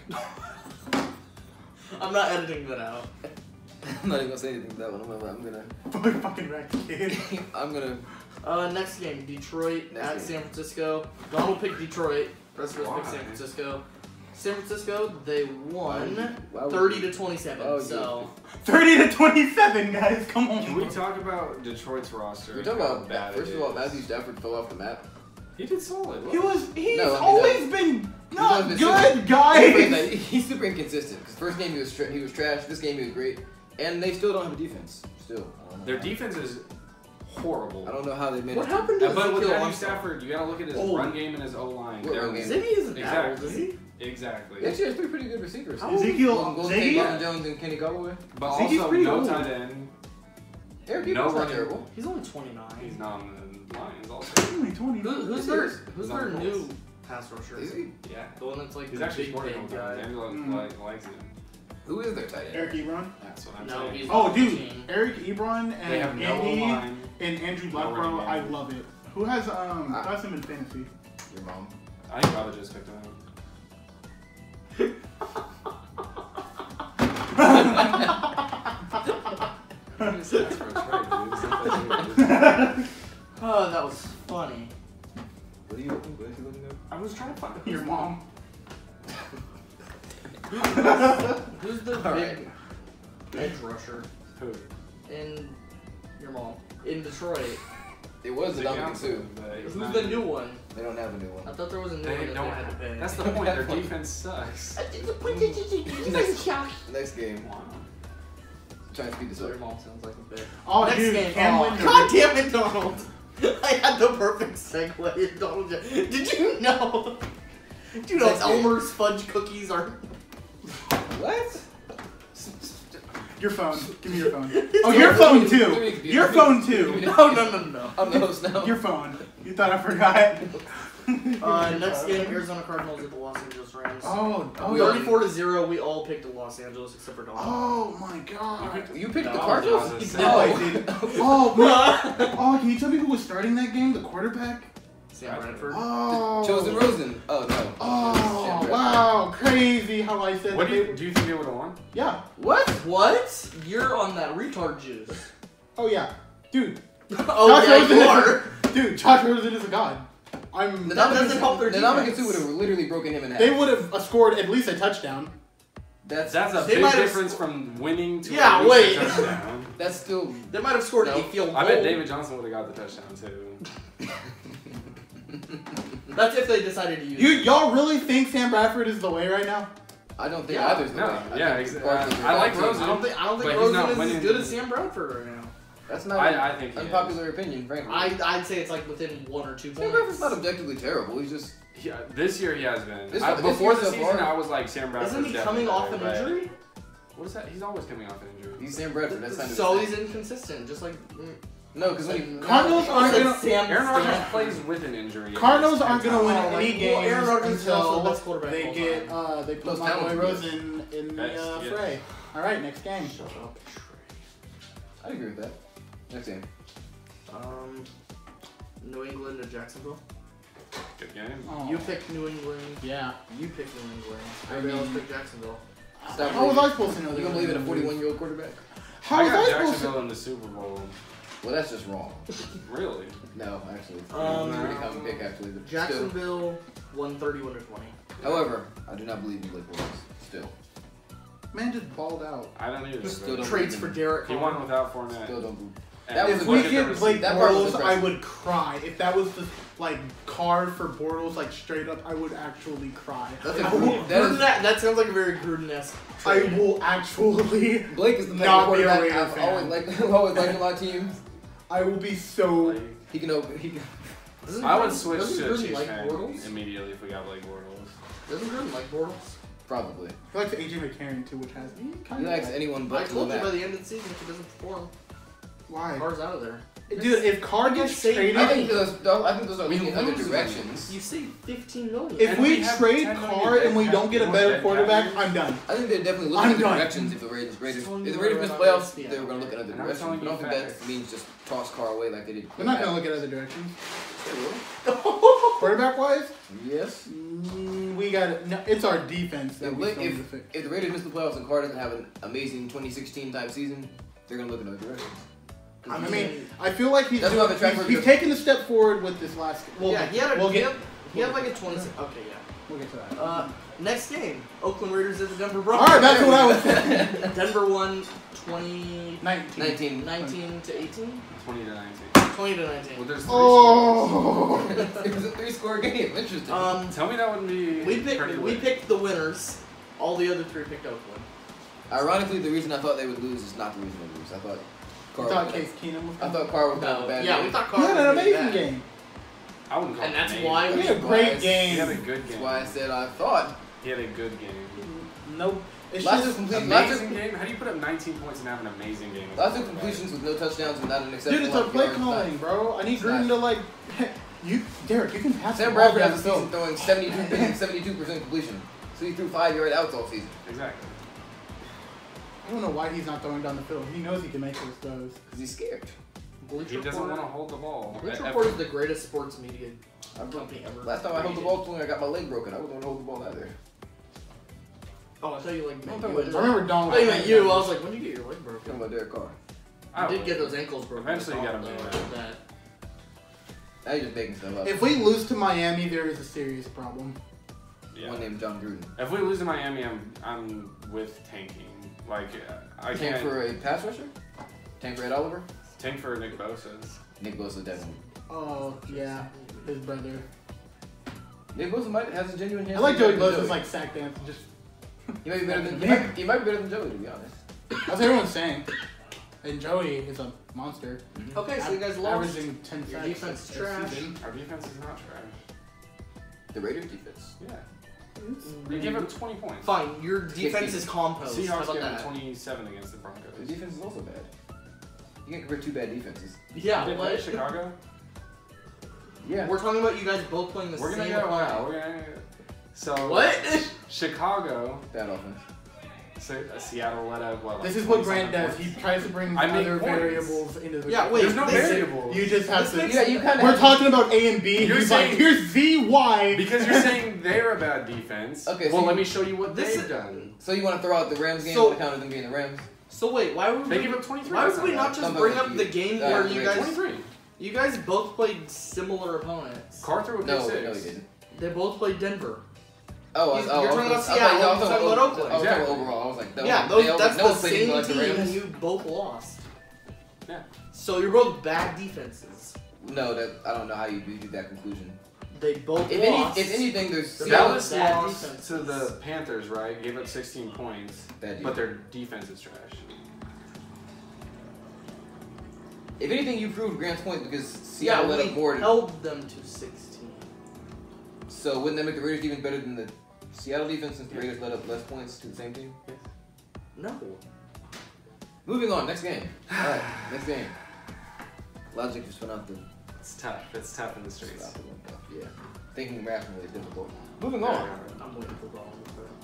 I'm not editing that out. I'm not even gonna say anything to that one. I'm gonna. I'm gonna. fucking wrecked, kid. I'm gonna. Uh, next game, Detroit Next at game. San Francisco. Donald picked Detroit. Rest of us picked San Francisco. San Francisco, they won Why would 30 you- to 27. Oh, so 30 to 27, guys. Come on. Can we talk about Detroit's roster? We're talking about bad first of all, is? Matthew Stafford fell off the map. He did solid. He was. He's No, I mean, always been not always good, super- guys. He's super inconsistent. Because first game he was tra- he was trash. This game he was great, and they still don't have a defense. Still, I don't know Their defense is horrible. I don't know how they managed. What to- happened to but with Ezekiel Matthew Armstrong? Stafford, you gotta look at his Oh. run game and his O line. What? Ziggy isn't that old, Exactly. is he? Exactly. He actually has three pretty good receivers. Ezekiel, Golden Ziggy, Marvin Jones, and Kenny Golladay. But Ziggy's also pretty no old. tight end. Eric No Ebron's not terrible. He's only 29. He's not on the Lions also. only twenty. Who, who's their. Who's their new pass rusher? Is he? Yeah. The one that's like He's the actually big scoring big all the guy. time. Angela Mm. likes him. Who is their tight end? Eric Ebron. That's what I'm No, saying. he's Oh, dude, team. Eric Ebron They have and no Andy line. and Andrew No Blackbro. running I love it. Who has um? I- Who has him in fantasy? Your mom. I think Robert just picked him up. Just ask for a trade, dude. It's not that serious. Oh, that was funny. What are you looking? What is he looking at? I was trying to find Your mom. Who's the All big edge rusher Who? in your mom in Detroit? It was the Ziggy Dominican Sue. Johnson, but he's Who's not- the new one? They don't have a new one. I thought there was a new They one that don't they had to pay. That's the point. Their defense sucks. Next, next game. Wow. Trying to speed this So your up. mom sounds like a bitch. Oh, Next dude, game. Cam oh, God damn it, Donald! I had the perfect segue in Donald. J- Did you know? Do you know Next game. Elmer's fudge cookies are? What? Your phone. Give me your phone. Oh, your phone too. Your phone too. No, no, no, no. I'm the host now. Your phone. You thought I forgot? Uh, next game, Arizona Cardinals at the Los Angeles Rams. Oh, oh, We all- yeah. 34 to 0, we all picked Los Angeles except for Donald. Oh my god. You picked the No, Cardinals? No, I didn't. Oh, oh, can you tell me who was starting that game? The quarterback? Sam Bradford. Oh. Chosen Rosen. Oh no. Oh, wow. Crazy how I said What that do you, do you think they would have won? Yeah. What? What? You're on that retard juice. Oh, yeah. Dude. oh, Josh yeah, Rosen you are. a, Dude, Josh Rosen is a god. I'm. That doesn't help their The Dominican defense. Would have literally broken him in half. They would have scored at least a touchdown. That's That's a big difference from winning to Yeah, at least wait. a touchdown. that's still. They might have scored No. a field goal. I bet David Johnson would have got the touchdown too. That's if they decided to use You y'all really think Sam Bradford is the way right now? I don't think Yeah, either's the no, way. I yeah, think exa- Barkley's uh, I like Rosen. I don't think I don't think But he's Rosen is as good as Sam Bradford right now. That's not I, an I think he unpopular opinion, frankly. I I'd say it's like within one or two Sam points. Bradford's not objectively terrible. He's just. Yeah, this year he has been. This- I- this before year the so season, far- I was like Sam Bradford. Isn't he coming off an injury? What is that? He's always coming off an injury. he's Sam Bradford. That's kind of So he's inconsistent, just like mm, no, because when he Cardinals aren't gonna- Sam Aaron Rodgers plays with an injury. Cardinals aren't gonna win any like, games well, Aaron Rodgers is the until best quarterback they get time. uh, they put Most my boy Rosen in the uh, yes. fray. All right, next game. Shut up. I agree with that. Next game. Um, New England to Jacksonville. Good game. Oh. You picked New England. Yeah. You picked New England. I Everybody else mean- picked Jacksonville. Stop How was I supposed to know You that? don't believe in a 41 year old quarterback? How I was I supposed to? Jacksonville in the Super Bowl. Well, that's just wrong. Really? No, actually, it's Um, a pretty common pick actually. But. Jacksonville won 31 to 20. However, I do not believe in Blake Bortles. Still, Man just balled out. I don't either. Still but don't Trades for Derek He Carr. won without Fournette. still don't. believe. And That If we look at the get Blake that Bortles, I would cry. If that was the like card for Bortles, like straight up, I would actually cry. That's a I Gruden- will, that is- Gruden- that sounds like a very Gruden-esque I will actually, Blake is the type Not be a quarterback Raider I've fan. always liked. I've always liked lot my teams. I will be so. Like, He can open. He can. I would Gruden- switch doesn't to a like fan Bortles? immediately if we got Blake Bortles. Doesn't Gruden like Bortles? Probably. He likes AJ McCarron too, which has me kind He of. likes anyone but. I told you by the end of the season if he doesn't perform, Why? Carr's out of there. Dude, if Carr gets Just traded, I think those. I think those are We leaning in other directions. You saved 15 million. if And we, we trade 10 million Carr and we don't get a better quarterback. I'm done. I think they're definitely looking I'm in other done. directions if the Raiders, Raiders, Just if the Raiders what miss I playoffs, read they were going to look in other And directions. But I don't think that means just toss Carr away like they did. They're not gonna look at other directions. look. Quarterback wise, Yes. mm, we got no, it's our defense that If, we Blake- still if, if the Raiders miss the playoffs and Carr doesn't have an amazing 2016 type season, they're going to look in other directions. I mean, I feel like he's That's why he's, record he's taking a step forward with this last. We'll, yeah, he had a we'll he get had, he had like a 20. Okay, yeah. we'll get to that. Uh, next game, Oakland Raiders at the Denver All Broncos. right, that's what I was saying. Denver won 20, 19. 19. 19 to 18? 20 to 19. 20 to 19. Well, there's three Oh. it was a three score game. Interesting. Um. Tell me that wouldn't be. we picked we lit. picked the winners. All the other three picked Oakland. Ironically, the reason I thought they would lose is not the reason they lose. I thought I thought was Case Keenum was I thought Carr was having a bad yeah, game. we thought He Carr had was an gonna be amazing bad. game. I wouldn't call And it that's amazing. why He we had a great why game. He had a good game. That's why I said I thought. He had a good game. Nope. It's Lots just, of complete, lots Amazing of, game? How do you put up 19 points and have an amazing game? as a lots of quarterback? completions with no touchdowns and not an exceptional. dude, it's a amount play calling, bro. I need Green to like, you, Derek, you can pass Sam the ball Bradford down has a season throwing 72 72 percent completion, so he threw five yard outs all season Exactly. I don't know why he's not throwing down the field. He knows he can make those throws. because he's scared. Bleacher He doesn't Report- want to hold the ball. Bleacher Report is the greatest sports media I broke- company ever. Last time I held the ball to him, I got my leg broken. I wasn't gonna hold the ball either. Oh, I thought you like. No, meant I'm you. talking I remember Don. I thought you meant you. I was like, when did you get your leg Talking broken? about Derek Carr. I did get those ankles broken. Eventually you That's gotta all, move though, that. Now you're just making stuff up. If we lose to Miami, there is a serious problem. Yeah. One named Jon Gruden. If we lose to Miami, I'm I'm with tanking. Like I Tank can't for a pass rusher? Tank for Ed Oliver? tank for Nick Bosa's. Nick Bosa definitely. Oh yeah, his brother. Nick Bosa might has a genuine I like Joey better than Bosa's like sack dance. Just He might be better than he might, he might be better than Joey to be honest. that's what everyone's saying. And Joey is a monster. Mm-hmm. Okay, so you guys lost. Averaging ten Your sacks. defense is this trash. season. Our defense is not trash. The Raiders defense. Yeah. We give him 20 points. Fine, your defense is compost. How Seahawks about gave him that? 27 against the Broncos. The defense is also bad. You can't compare two bad defenses. Yeah, Did play what? Chicago? Yeah. We're talking about you guys both playing the We're gonna same go. Wow. We're gonna. So What? Chicago, Bad offense. So, Seattle let out what? Like This is what Grant does. points? He tries to bring I other variables into the. Yeah, wait, There's no variables. You just have This to. Yeah, you kind of. We're talking about A and B. You're He's saying- like, here's Z, Y. Because you're saying they're a bad defense. Okay, Well, so let me show you what This they've is- done. So you want to throw out the Rams game So- on account of them being the Rams? So wait, why would They we? give up 23. Why would we not just bring up the game uh, where you guys 23. you guys both played similar opponents? Carr threw a pick No, six. no, he didn't. They both played Denver. Oh, I- He's- oh, you're I talking was- about I thought- Seattle, I I'm was talking about Oakland. I was talking Exactly. overall. I was like, that yeah, was, those, they all- that's no the same like the team, you both lost. Yeah. So you're both bad defenses. No, that I don't know how you reach that conclusion. They both If, any, if anything, there's They're Seattle- Dallas bad lost defenses. to the Panthers, right? Gave up 16 points, Bad but their defense is trash. If anything, you proved Grant's point because yeah, Seattle let up more. Held them to 16. so wouldn't that make the Raiders even better than the Seattle defense since the Raiders let up less points to the same team? No. Moving on, next game. All right, next game. Logic just went out the, It's tough. It's tough in the streets. out the window. Yeah, thinking rationally is difficult. Moving on. I'm waiting for ball.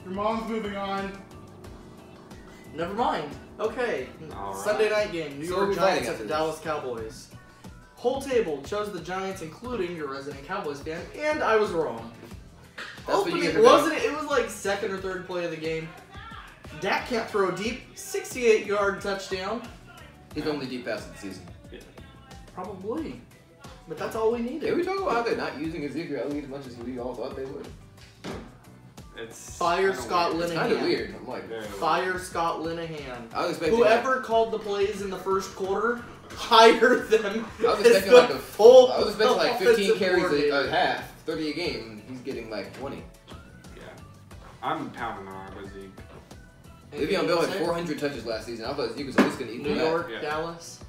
Your mom's moving on. Never mind. Okay. All right. Sunday night game. New So York Giants at the this. Dallas Cowboys. Whole table chose the Giants, including your resident Cowboys fan, and I was wrong. That's what you Opening, wasn't it? It was like second or third play of the game. Dak can't throw deep. 68 yard touchdown. He's only deep pass of the season. Probably. But that's all we needed. Did we talk about how they're not using Ezekiel Elliott as much as we all thought they would? It's Fire Scott weird. It's Linehan. kind of weird. I'm like, Very weird. Fire Scott Linehan. I was expecting. Whoever called the plays in the first quarter, hire them. I was expecting like a full I was expecting like 15 carries a, a half, 30 a game. And He's getting like 20. Yeah. I'm pounding on with Zeke. Le'Veon Bell had 400 touches last season. I thought he was at least going to eat New that. York, Yeah. Dallas.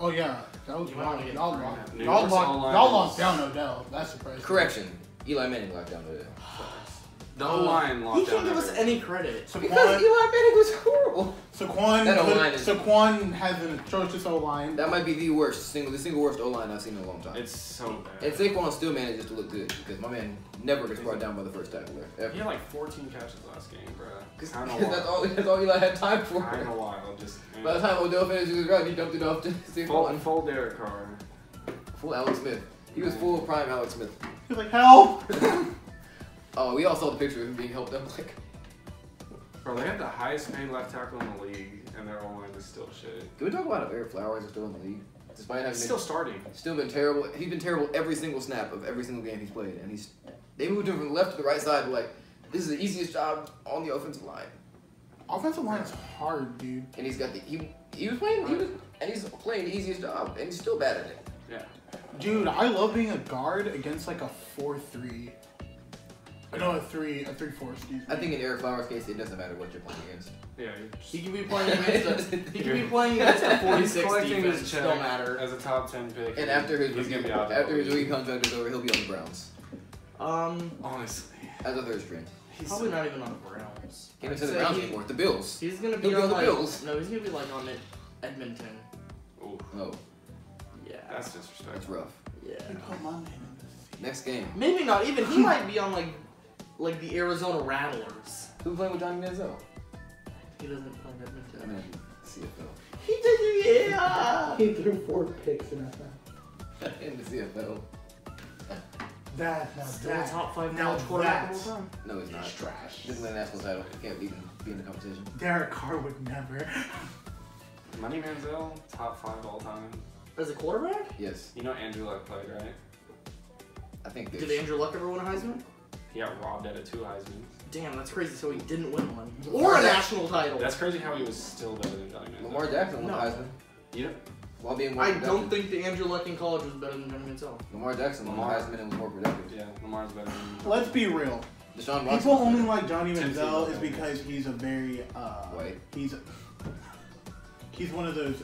Oh yeah, that was You might wrong. Y'all three locked. Y'all York's locked. Y'all is- locked down Odell. That's surprising. Correction. Eli Manning locked down today. The O oh, line locked He can't down give us everything. any credit. Because Saquon, Eli Manning was horrible. Saquon, That could- O-line is- Saquon has an atrocious O line. That might be the worst, single, the single worst O line I've seen in a long time. It's so bad. and Saquon still manages to look good because my man never gets brought down by the first tackler. Ever. He had like 14 catches last game, bro. Because I don't that's why. all. That's all Eli had time for. I don't know why. I'll just. By the time Odell finished his run, he dumped it off to Full, Saquon. full Derek Carr. Full Alex Smith. He was full of prime Alex Smith. He's like, help! Oh, we all saw the picture of him being helped up. Like, Bro, they have the highest paid left tackle in the league, and their O line is still shit. can we talk about if Ereck Flowers is still in the league, despite having He's been still starting. Still been terrible. He's been terrible every single snap of every single game he's played, and he's they moved him from the left to the right side. But like, this is the easiest job on the offensive line. Offensive line is hard, dude. And he's got the he he was playing he was and he's playing the easiest job and he's still bad at it. Yeah. Dude, I love being a guard against like a four three. No, a three, a three four. Excuse me. I think in Ereck Flowers' case, it doesn't matter what you're playing against. Yeah. Just, He could be playing against a he could be playing against a 46 collecting defense. his Still check matter. as a top ten pick. And after his he's rookie, gonna be after his rookie contract is over, he'll be on the Browns Um, Honestly, as a third string. he's probably not even on the Browns. Can't I'd even say the Browns he- anymore. The Bills. He's gonna be He'll be on on the like Bills. no, he's gonna be like on Ed- Edmonton. Ooh, Oh, Yeah, that's that's rough. yeah. You put my name in this. Next game. Maybe not even. He might be on like like the Arizona Rattlers. Who playing with Johnny Manziel? He doesn't play in Edmonton. I mean, CFL. He did, yeah. He threw four picks in that. in the CFL. That now Still that top five now college quarterback that's- of all time. No, he's not. He's trash. Didn't win a national title. Can't even be in the competition. Derek Carr would never. Money Manziel, top five all time. As a quarterback, Yes, You know Andrew Luck played, right? I think did. Andrew Luck ever win a Heisman? He got robbed out of two Heisman. Damn, that's crazy. So he didn't win one or a national title. That's crazy how he was still better than Johnny Manziel. Lamar Jackson won No. Heisman You know, while being more I productive. don't think the Andrew Luck in college was better than Johnny Manziel. Lamar Jackson won the Lamar- Heisman and was more productive. yeah, Lamar's better than Let's be real. Deshaun Watson. People was only better. like Johnny Tim Manziel is because he's a very uh, White. He's he's one of those.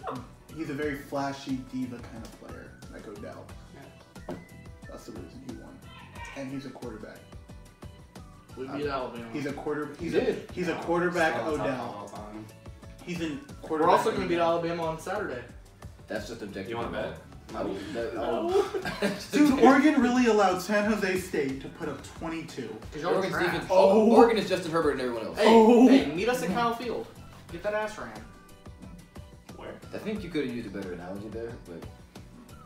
He's a very flashy diva kind of player, like Odell. That's the reason he won, and he's a quarterback. We beat Alabama. He's a quarter. He's He a did. he's a quarterback Still top Odell. all time. He's in We're also going to beat Odell. Alabama on Saturday. That's just objective. You want to bet? No. that- No. Dude, Oregon really allowed San Jose State to put up 22. Because y'all Oregon's trash. defense. Oh. Oregon is Justin Herbert and everyone else. Hey, Oh. hey, meet us at Kyle Field. Get that ass ran. Where? I think you could have used a better analogy there, but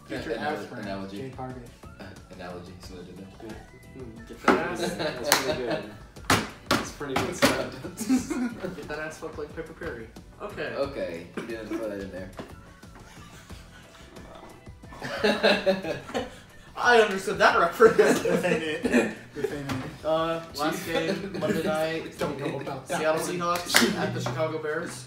Get your Anal- ass ran, analogy. Jake Harvey. uh, analogy. So I did that. Get that ass. That's pretty good. That's pretty good stuff. Get that ass fucked like Pepper Perry. Okay. Okay, you didn't throw that in there. I understood that reference. This ain't it. This ain't it. uh, last game, Monday night. Don't know about that. Seattle. Seahawks at the Chicago Bears.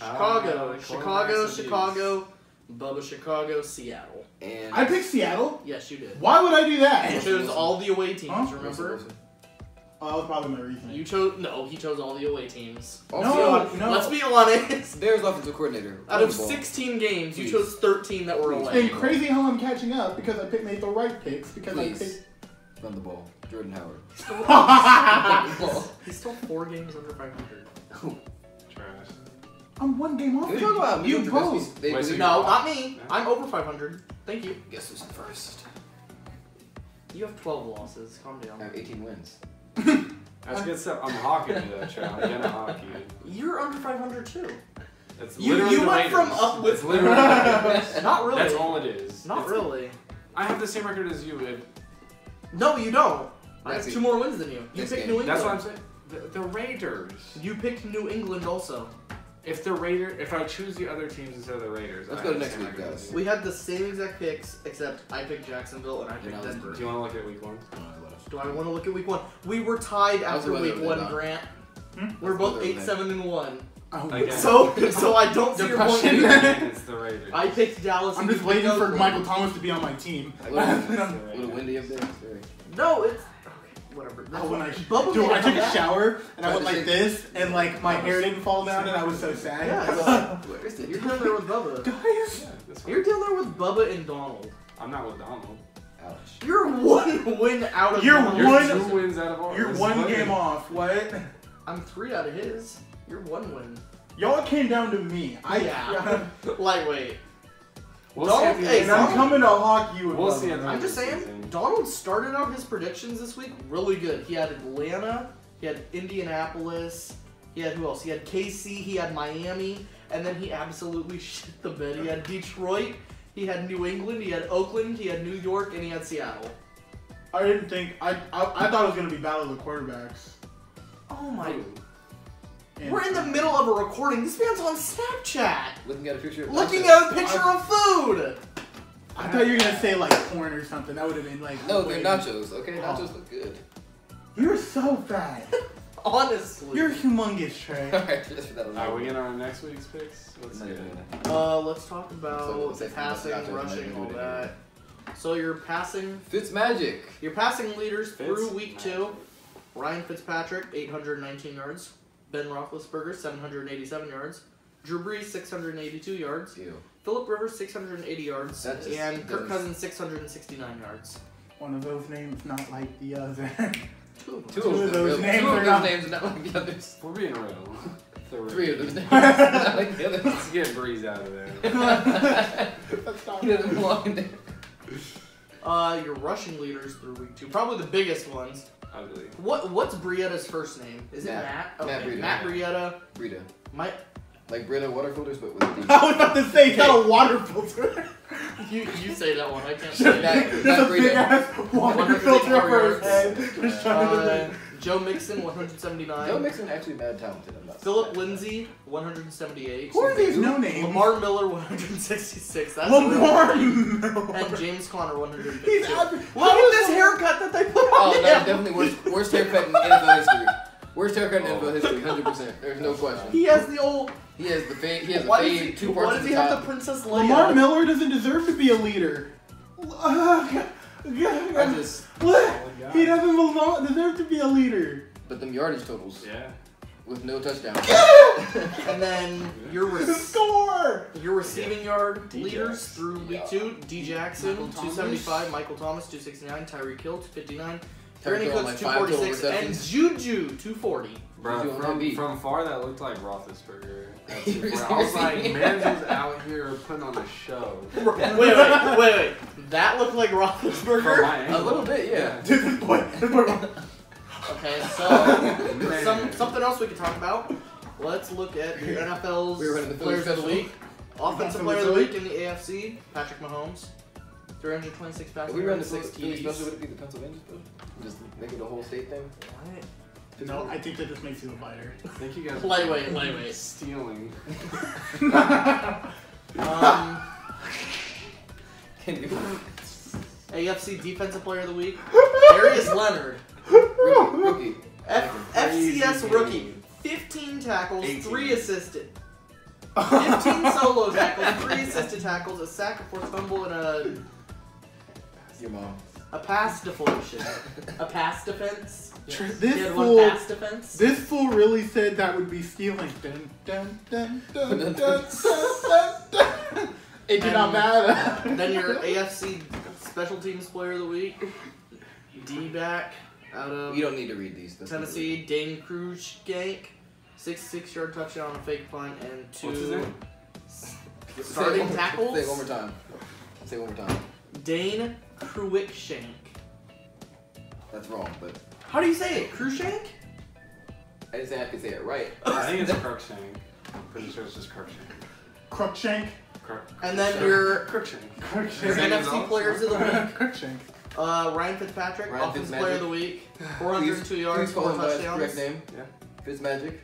Ah, Chicago, the Chicago, quarterbacks Chicago, Bubba Chicago, Seattle. And I picked Seattle. Yes, you did. Why would I do You that? chose all the away teams, Huh? remember? Oh, that was probably my reason. You chose no, he chose all the away teams. No, no. Let's be honest. Bears offensive coordinator. Out of ball. 16 games, you chose 13 that were Please. away. And crazy how I'm catching up because I picked made the right picks because Please. I picked. run the ball. Jordan Howard. He's still four games under 500. Trash. I'm one game off. Can we of talk about you Mitchell both. Trubisky's- they- Wait, so they- you- No, not me. I'm over 500. Thank you. Guess who's first? You have 12 losses. Calm down. I have 18 wins. That's good stuff. I'm hockey though, Trey. I'm getting hockey. You're under 500 too. That's You- literally you the went from up with- It's literally. Not really. That's all it is. Not It's- really. I have the same record as you. It, No, you don't. I have two more wins than you. You picked game. New England. that's what I'm saying. The, the Raiders. You picked New England also. If the Raider, if I choose the other teams instead of the Raiders, Let's I go to the next same week, record guys. We had the same exact picks, except I picked Jacksonville and I picked that was Denver. Do you want to look at week one? Do I want to look at week one? We were tied How's after the week over one, there, Grant. Hmm? We're How's the both weather eight, over seven, and one. Oh, Again. So, so I don't see your point. Depression. either. it's the Raiders. I picked Dallas. I'm and just you picked waiting for Oakland. Michael Thomas to be on my team. A little, a little windy up there. It's very- No, it's okay. Whatever. That's Oh, when I, Bubba dude, made I took a shower and I went like say- this, and like my hair didn't fall down, and I was so sad. Yeah. Where is it? You're down there with Bubba. Guys, Yeah. You're down there with Bubba and Donald. I'm not with Donald. Ouch. You're one win out of You're Donald. You're one- two wins out of ours. you're one What? game off. What? I'm three out of his. You're one win. Y'all came down to me. I Yeah. Lightweight. We'll Donald- see at hey. And I'm coming to hawk you. We'll see it. at the I'm just saying, season. Donald started out his predictions this week really good. He had Atlanta, he had Indianapolis, he had who else? He had KC, he had Miami, and then he absolutely shit the bed. He had Detroit, he had New England, he had Oakland, he had New York, and he had Seattle. I didn't think. I, I I thought it was gonna be battle of the quarterbacks. Oh my. And- We're in the middle of a recording. This man's on Snapchat. Looking at a picture. of Looking at a picture of food. I thought you were gonna say like corn or something. That would have been like. No, they're nachos. Okay, Oh. nachos look good. You're so fat. Honestly. You're humongous, Trey. Alright, just for that. Are we in our next week's picks? Let's No, get no, it. no, no. Uh, let's talk about let's say- passing, let's rushing, all that. So your passing, Fitzmagic. your passing leaders through week Magic. two: Ryan Fitzpatrick, 819 yards; Ben Roethlisberger, 787 yards; Drew Brees, 682 yards; Ew. Philip Rivers, 680 yards; That just and Kirk does- Cousins, 669 yards. One of those names not like the other. Two of. Two, Two of them, those really. names Two are of not- those names not like the others. We're being real. Three. Three of those names are not like the others. Let's get Brees out of there. That's not He doesn't belong in there. Uh, your rushing leaders through week two, probably the biggest ones. Ugly. What What's Brietta's first name? Is it Matt. Matt? Matt Okay, Breida. Matt Brietta. Brita. My, Like Brita water filters, but with a D. I was about to say, it's not a water filter. you you say that one. I can't say that. it. just Matt a Breida. big ass water 154 filter over his head. Just trying to Uh, Joe Mixon, 179. Joe Mixon actually mad talented. I'm not. Phillip Lindsay, 178. Who are these no names? Lamar Miller, 166. That's really Lamar good. Miller. And James Conner, 152. He's Look at this Lamar- haircut that they put on Oh, on that's definitely worst, worst haircut in NFL history. Worst haircut in Oh. NFL history, 100%. There's no question. He has the old. He has the fade. He has the Why does fade. he, two why parts does of he the have top. the Princess Leia? Lamar Miller doesn't deserve to be a leader. I just. What? My God. He doesn't belong, deserve to be a leader. But them yardage totals Yeah. with no touchdowns. And then your rec- Score! your receiving yard D. leaders Jax. through week Yeah. two: D. Jackson, 275; Michael Thomas, 269; Tyreek Hill, 259; Tyreek Brandin Cooks, like, five total 246; and. Juju, 240. Bro, from, from far that looked like Roethlisberger. That's He it, was bro. I was like, receiving. man's just out here putting on a show. wait, wait, wait, wait. That looked like From Roethlisberger. my A little bit, yeah. Dude, this boy, this boy. Okay, so some something else we can talk about. Let's look at the NFL's We the players of the week. Offensive player of the week in the AFC: Patrick Mahomes, 326 If passing we run the yards, Philly six Philly special, would it be the Pennsylvania special? Just make it a whole state thing? No, I think that just makes you a fighter. Thank you guys Lightweight, lightweight. stealing. Um, Can you? AFC Defensive Player of the Week: Darius Leonard, Rookie. Rookie. F- FCS rookie, game. 15 tackles, 18. three assisted. 15 solo tackles, three assisted tackles, a sack, a forced fumble, and a Your mom. A pass deflection, a pass defense. Yes. this he had fool- one pass defense. This fool really said that would be stealing. Dun, dun, dun, dun, dun, dun, dun, dun. It did not matter. then your AFC Special Teams Player of the Week, D back out of You don't need to read these. That's Tennessee, Dane Cruz gank, six six yard touchdown on a fake punt, and two What's his name? Say it starting one more- tackles. Say it one more time. Say it one more time. Dane Cruikshank. That's wrong, but How do you say it? Cruikshank? I didn't say I could say it right. I think it's Crookshank. I'm pretty sure it's just Crookshank. Crookshank. Crook- And then Sure. your Crookshank. your His name is NFC also- players of the week. Crookshank. Uh, Ryan Fitzpatrick, Ryan offensive Fitzmagic. player of the week, 402 yards, four him by his correct touchdowns. name. Yeah. Fitzmagic.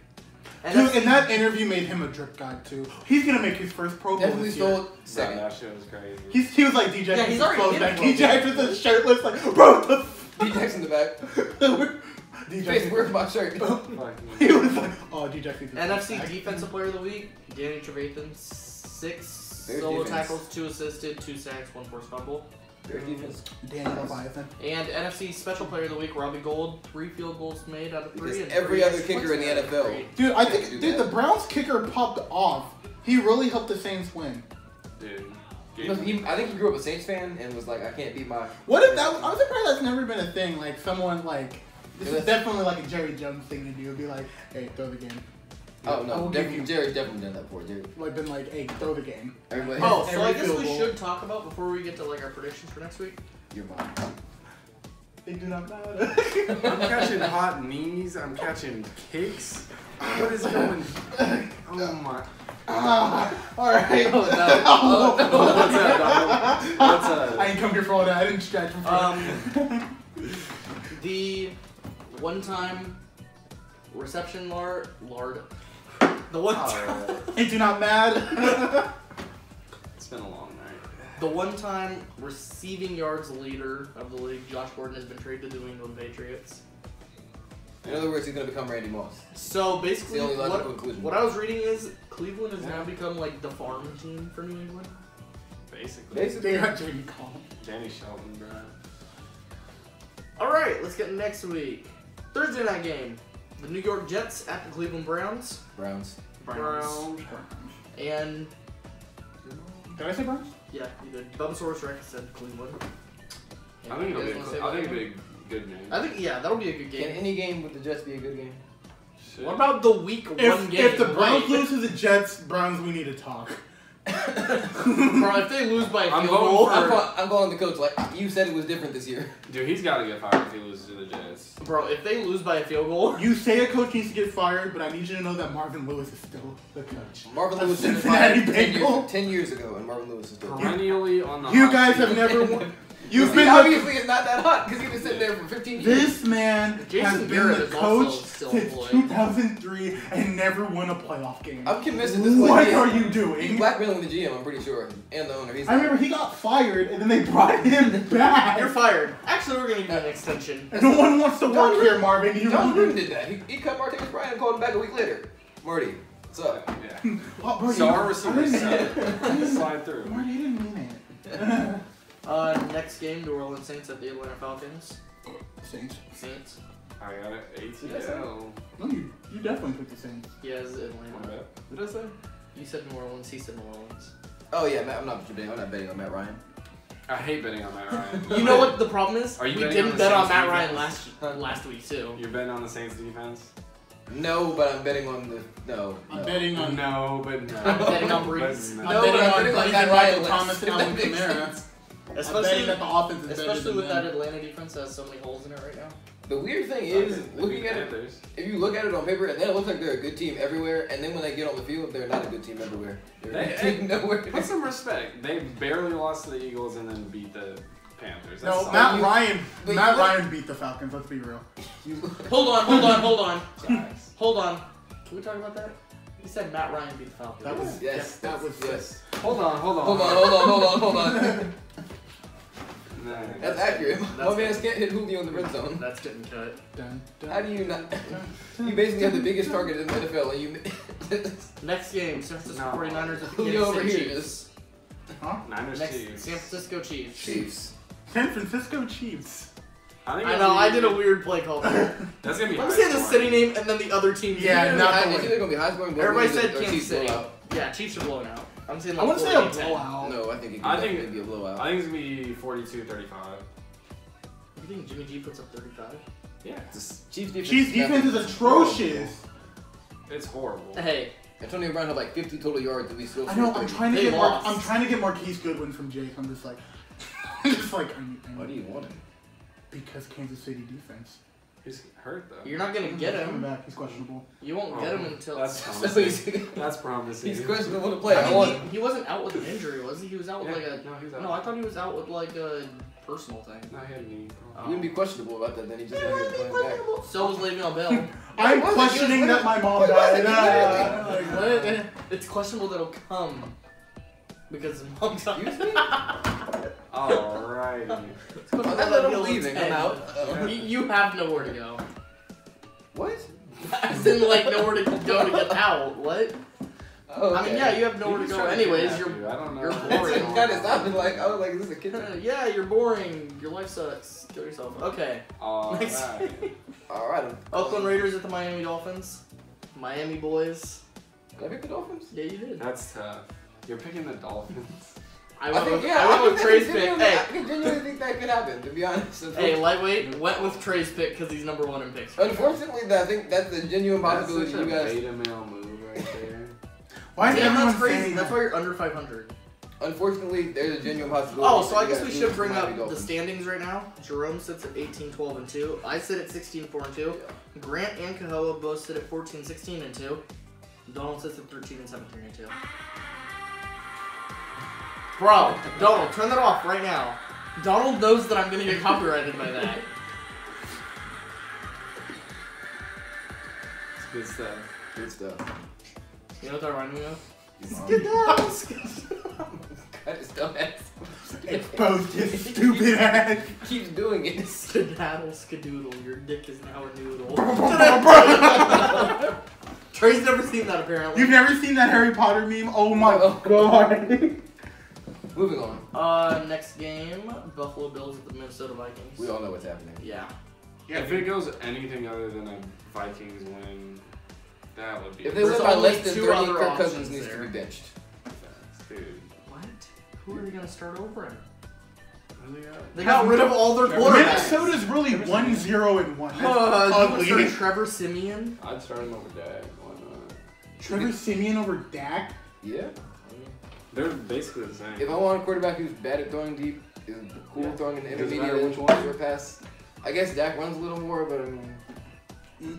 And Dude, and that interview made him a drip god too. He's gonna make his first Pro Bowl Definitely this year. stole Bro, second. that shit was crazy. He's, he was like DJ. Yeah, he's already in back. Pro DJ with his shirtless, like, bro, what the D Jackson in the back. f-? Face, DJ. where's my shirt? Fucking- He was like, oh, DJ. NFC Defensive Player of the Week, Danny Trevathan, six There's solo defense. tackles, two assisted, two sacks, one forced fumble. There's mm. defense. Danny Leviathan. And NFC Special Player of the Week, Robbie Gould, three field goals made out of three. Because and every three other kicker in the. NFL. Great. Dude, I think, dude, that. the Browns kicker popped off. He really helped the Saints win. Dude. He he- I think he grew up a Saints fan and was like, I can't beat my. What if that? I'm surprised that's never been a thing. Like someone like this Yeah, is definitely like a Jerry Jones thing to do. Be like, hey, throw the game. Oh no, will give definitely, you- definitely done that before. Jerry. Like been like, hey, throw the game. Everybody. Oh, so I guess we should talk about before we get to like our predictions for next week. Your mom. They do not matter. I'm catching hot knees. I'm catching kicks. What is going? Oh my. ah, all right. Oh, no. Oh, Oh, What's up, dog? What's up? I ain't come here for all that. I didn't stretch for Um, the one-time reception lard, lard, the one, Oh, They do not mad. it's been a long night. the one-time receiving yards leader of the league, Josh Gordon has been traded to the New England Patriots. In other words, he's gonna become Randy Moss. So basically, the only what, conclusion. what I was reading is Cleveland has now become like the farm team for New England. Basically. Basically, They got Jamie Collins. Danny Shelton, bro. All right, let's get next week. Thursday night game: the New York Jets at the Cleveland Browns. Browns. Browns. And Did I say Browns? yeah, you did. Bubbasaurus Rex said Cleveland. I think it'll be. guys A, wanna say cl- I think it'll be a good game. I think yeah, that'll be a good game. Can any game with the Jets be a good game? Shit. What about the week one game? if the Browns lose to the Jets, Browns, we need to talk. Bro, if they lose by a I'm field voting goal, for- I'm, call, I'm calling the coach. Like you said, it was different this year. Dude, he's got to get fired if he loses to the Jets. bro, if they lose by a field goal, You say a coach needs to get fired, but I need you to know that Marvin Lewis is still the coach. Marvin The Lewis did Cincinnati fired 10 Bengal. years, 10 years ago, and Marvin Lewis is still. Perennially on the You hot guys seat. have never won. You've been the, obviously it's not that hot because he was sitting there for 15 years. this man Jason has been Garrett the coach since employed. 2003 and never won a playoff game. I'm convinced that this is What like are you He's doing? blackmailing the GM. I'm pretty sure, and the owner. He's I remember he got fired and then they brought him back. you're fired. Actually, we're gonna give you an extension. And no one wants to John work here, Marvin. You Jon know Gruden did that. He, he cut Martavis Bryant and called him back a week later. Marty, what's up? Yeah. Oh, bro, So you- our I receivers didn't- Slide through. Marty, you didn't mean it. Uh, next game, New Orleans Saints at the Atlanta Falcons. Saints. Saints. I got it. Did I say- ATL. No, you, you definitely picked the Saints. He has Atlanta. bad. What did I say? You said New Orleans. He said New Orleans. Oh yeah, Matt, I'm not betting. I'm not betting on Matt Ryan. I hate betting on Matt Ryan. You know what the problem is? Are you we betting didn't on the bet on Saints Matt Ryan defense? last last week too. You're betting on the Saints defense? No, but I'm betting on the no. I'm no. betting on No, but no. I'm betting on But Brees. no. I'm No, betting but I'm on betting on Brees that and Ryan Michael. Thomas and Alvin Kamara. Sense. I'm Especially, that the offense is especially than with that. Atlanta defense that has so many holes in it right now. The weird thing is, The looking at it, if you look at it on paper, Atlanta looks like they're a good team everywhere, and then when they get on the field, they're not a good team everywhere. They're a good team nowhere. Put some respect. They barely lost to the Eagles and then beat the Panthers. That's No, solid. Matt Ryan. but Matt you- Ryan beat the Falcons. Let's be real. Hold on, hold on, hold on, Guys. hold on. Can we talk about that? He said Matt Ryan beat the Falcons. That was Yes, that was yes. Hold on, hold on. Hold on, hold on, hold on, hold on. Nah, That's accurate. That's My man good. can't hit Julio in the red zone. That's getting cut. Dun, dun, How do you not? You basically have the biggest target in the NFL, and you. Next game, San Francisco No. 49ers at the Julio over here Chiefs. is Huh? Niners Next, Chiefs. San Francisco Chiefs. Chiefs. San Francisco Chiefs. I, think I know, gonna I did a weird play call. That's gonna be. me high say the city name and then the other team. Yeah, It's either not the high- It's either gonna be high scoring. Everybody said or Kansas Chiefs City. Yeah, Chiefs are blowing out. I'm saying I like wouldn't say a 40-10. blowout. No, I think it could I definitely think- be a blowout. I think it's gonna be 42-35. You think Jimmy G puts up 35? Yeah, It's- Chiefs defense. Chiefs defense is atrocious. it's horrible. Hey, Antonio Brown had like 50 total yards, and we still. I know. I'm trying to They get more. lost. I'm trying to get Marquise Goodwin from Jake. I'm just like, I'm just like, I need, I Why do you want him? because Kansas City defense. He's hurt though. you're not gonna get him. back. He's questionable. You won't Oh, get him oh, until. That's promising. he's, That's promising. he's questionable to play. I I mean, he, he wasn't out with an injury, was he? He was out with Yeah, like a. no, he's out. No, I thought he was out with like a personal thing. No, he had a knee. Oh. You wouldn't be questionable about that. Then he just not here playing back. So was Le'Veon Bell. I'm wasn't. questioning that my mom died. it? He literally- like, what? It's questionable that'll come because his mom died. Excuse me? Alrighty. It's questionable On that that I'm he'll leaving. I'm out. Uh, You, you have nowhere to go. what? As in, like, nowhere to go to get out. What? Oh, I mean, yeah, you have nowhere to go trying anyways. kidnap You're you. I don't know. you're That's boring. what kind of sounded like. I was like, is this a kid? Uh, yeah, you're boring. Your life sucks. Kill yourself. Okay. Next. Alright. All right. Oakland Raiders at the Miami Dolphins. Miami boys. Did I pick the Dolphins? Yeah, you did. That's tough. You're picking the Dolphins. I I went think with, yeah. I I went with think Trey's that pick. genuinely- I Hey, genuinely think that could happen. To be honest. hey, lightweight. Went with Trey's pick because he's number one in picks. Unfortunately, I think that's a genuine That's possibility. such a You guys. beta male move right there. Why is Damn, everyone that's crazy. saying That's why you're under 500. Unfortunately, there's a genuine possibility. Oh, so I guess we should bring up the standings right now. Jerome sits at 18, 12, and 2. I sit at 16, 4, and 2. Grant and Kehoa both sit at 14, 16, and 2. Donald sits at 13 and 17 and 2. Bro, Donald, turn that off right now. Donald knows that I'm gonna get copyrighted by that. It's good stuff. Good stuff. You know what that reminded me of? Your mom. Skidoo! God, it's dumbass. Exposed his stupid ass. Keeps doing it. Skedaddle, skadoodle, your dick is now a noodle. Trey's never seen that apparently. You've never seen that Harry Potter meme? Oh my Oh. god. Moving on. Uh, next game, Buffalo Bills at the Minnesota Vikings. We all know what's happening. Yeah. Yeah, if it goes anything other than a Vikings win, that would be. If they There's win by only less than two 30, other Kirk Cousins needs there. to be benched. dude. What? Who are they gonna start over in? What they got? Rid of all their quarterbacks. Minnesota's really 1 0 and 1. Uh, ugly. Trevor Siemian. I'd start him over Dak. Why not? Trevor Siemian over Dak? Yeah. They're basically the same. If I want a quarterback who's bad at throwing deep, is cool Yeah. throwing an Doesn't intermediate which one. short pass, I guess Dak runs a little more, but I mean,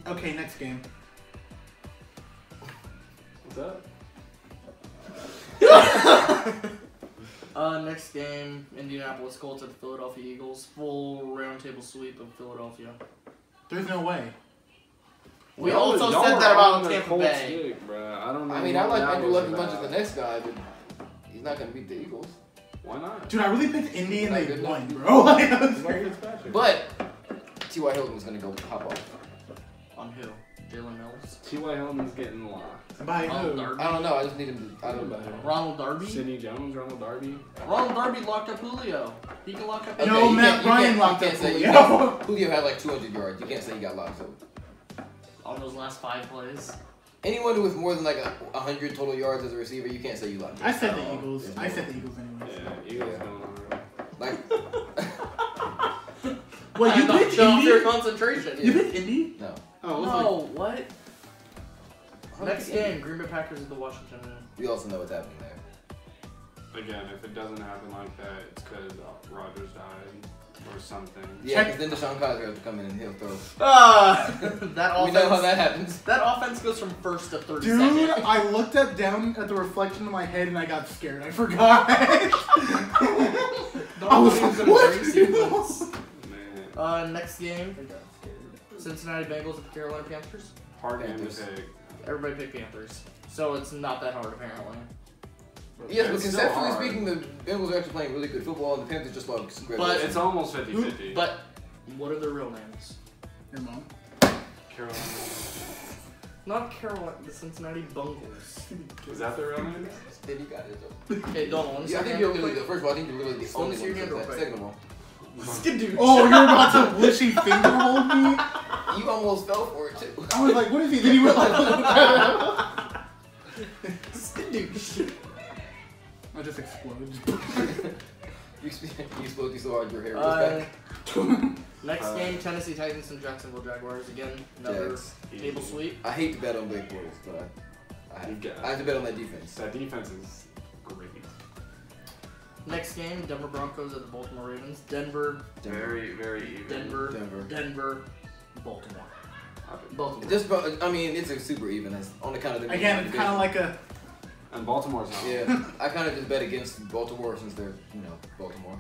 Okay, next game. What's up? Uh, next game, Indianapolis Colts at the Philadelphia Eagles. Full roundtable sweep of Philadelphia. There's no way. We Y'all- also said that about the Tampa Colts Bay. dick, bruh. I don't know. I mean, I what like that Andrew Luck as much as the next guy, but he's not gonna beat the Eagles. Why not? Dude, I really picked Indy and Not they won, bro. I was It's like very- Fitzpatrick. But T.Y. Hilton was gonna go hop off. On who? Jalen Mills. T.Y. Hilton's getting locked. By Ronald who? Darby. I don't know. I just need him. To, I don't know. Ronald Darby. Sidney Jones, Ronald Darby. Ronald Darby locked up Julio. He can lock up. Okay, No, you Matt can't- Ryan locked up say- Julio. can't- Julio had like 200 yards. You can't say he got locked up. on those last five plays. Anyone with more than like a 100 total yards as a receiver, you can't say you locked. I said the oh, Eagles. I said the Eagles anyway. Yeah, Eagles Yeah. going on. Like, Wait, you I knocked picked you off your Indy? concentration. You picked Indy? no. Oh, I was No, what? Next game, Green Bay Packers at the Washington. We also know what's happening there. Again, if it doesn't happen like that, it's because Rodgers died or something. Yeah, because then DeShone Kizer has to come in and he'll throw. Ah, that we offense. know how that happens. that offense goes from first to third. Dude, second. I looked up down at the reflection of my head and I got scared. I forgot. I was like, what? Man, Uh, next game, Cincinnati Bengals at the Carolina Panthers. hard game to pick. Everybody picked Panthers, so it's not that hard apparently. Yes, but conceptually speaking, the Bengals are actually playing really good football, and the Panthers just love But- It's almost 50-50. But what are their real names? Your mom. Carolina. Not Carolina, the Cincinnati Bungles. Is that the real name? Then you got it. though. Okay, don't one Yeah, I think you're literally the first of all. I think you're literally the only to one your who hand says real that. quick. Second of all, Skidoo. Oh, you're about to wishy finger hold me? you almost fell for it too. I was like, what is he? Then he went like, Skidoo. I just explode. You, sp- you exploded so hard your hair goes Uh, back. next Uh, game, Tennessee Titans and Jacksonville Jaguars again. Another Jags. table sweep. I hate to bet on Blake Bortles, but I, I, have, got- I have to bet on that defense. That defense is great. Next game, Denver Broncos at the Baltimore Ravens. Denver, Very, very even. Denver, Denver. Denver, Baltimore. Baltimore. Just, about- I mean, it's a super even. That's on account of the Again, kind of like a. And Baltimore's home. Yeah, I kind of just bet against Baltimore since they're, you know, Baltimore.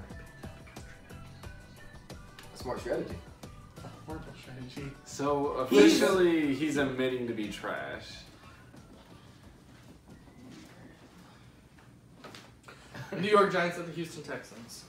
Smart strategy. Horrible strategy. So officially, he's admitting to be trash. New York Giants at the Houston Texans.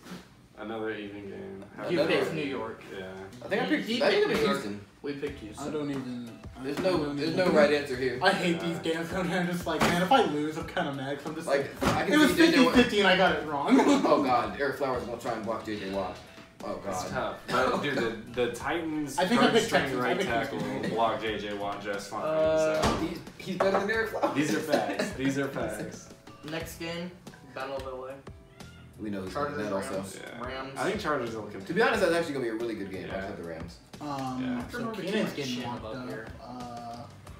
Another evening game. You picked New York. Yeah. I think I He- picked. he I think I picked picked New York. Houston. We picked you. I don't even. I There's don't no, there's no right answer here. I hate these games sometimes. I'm just like, man, if I lose, I'm kind of mad. Cause I'm just like, Like, I it can was see JJ 50 Watt. 50 and I got it wrong. Oh God, Ereck Flowers is gonna try and block JJ Watt. Oh god. It's God. tough. But dude, the, the Titans I think I third picked string Texans. Right tackle Houston. block JJ Watt just fine. Uh, so. He's, he's better than Ereck Flowers. These are facts. These are facts. Next game, Battle of LA. We know who's Chargers, that also. Yeah. Rams. I think Chargers will come. To compete. be honest, that's actually gonna be a really good game. Yeah. I said the Rams. Um, Yeah. so Remember Keenan's Keenan's getting chin locked up up. here. Uh,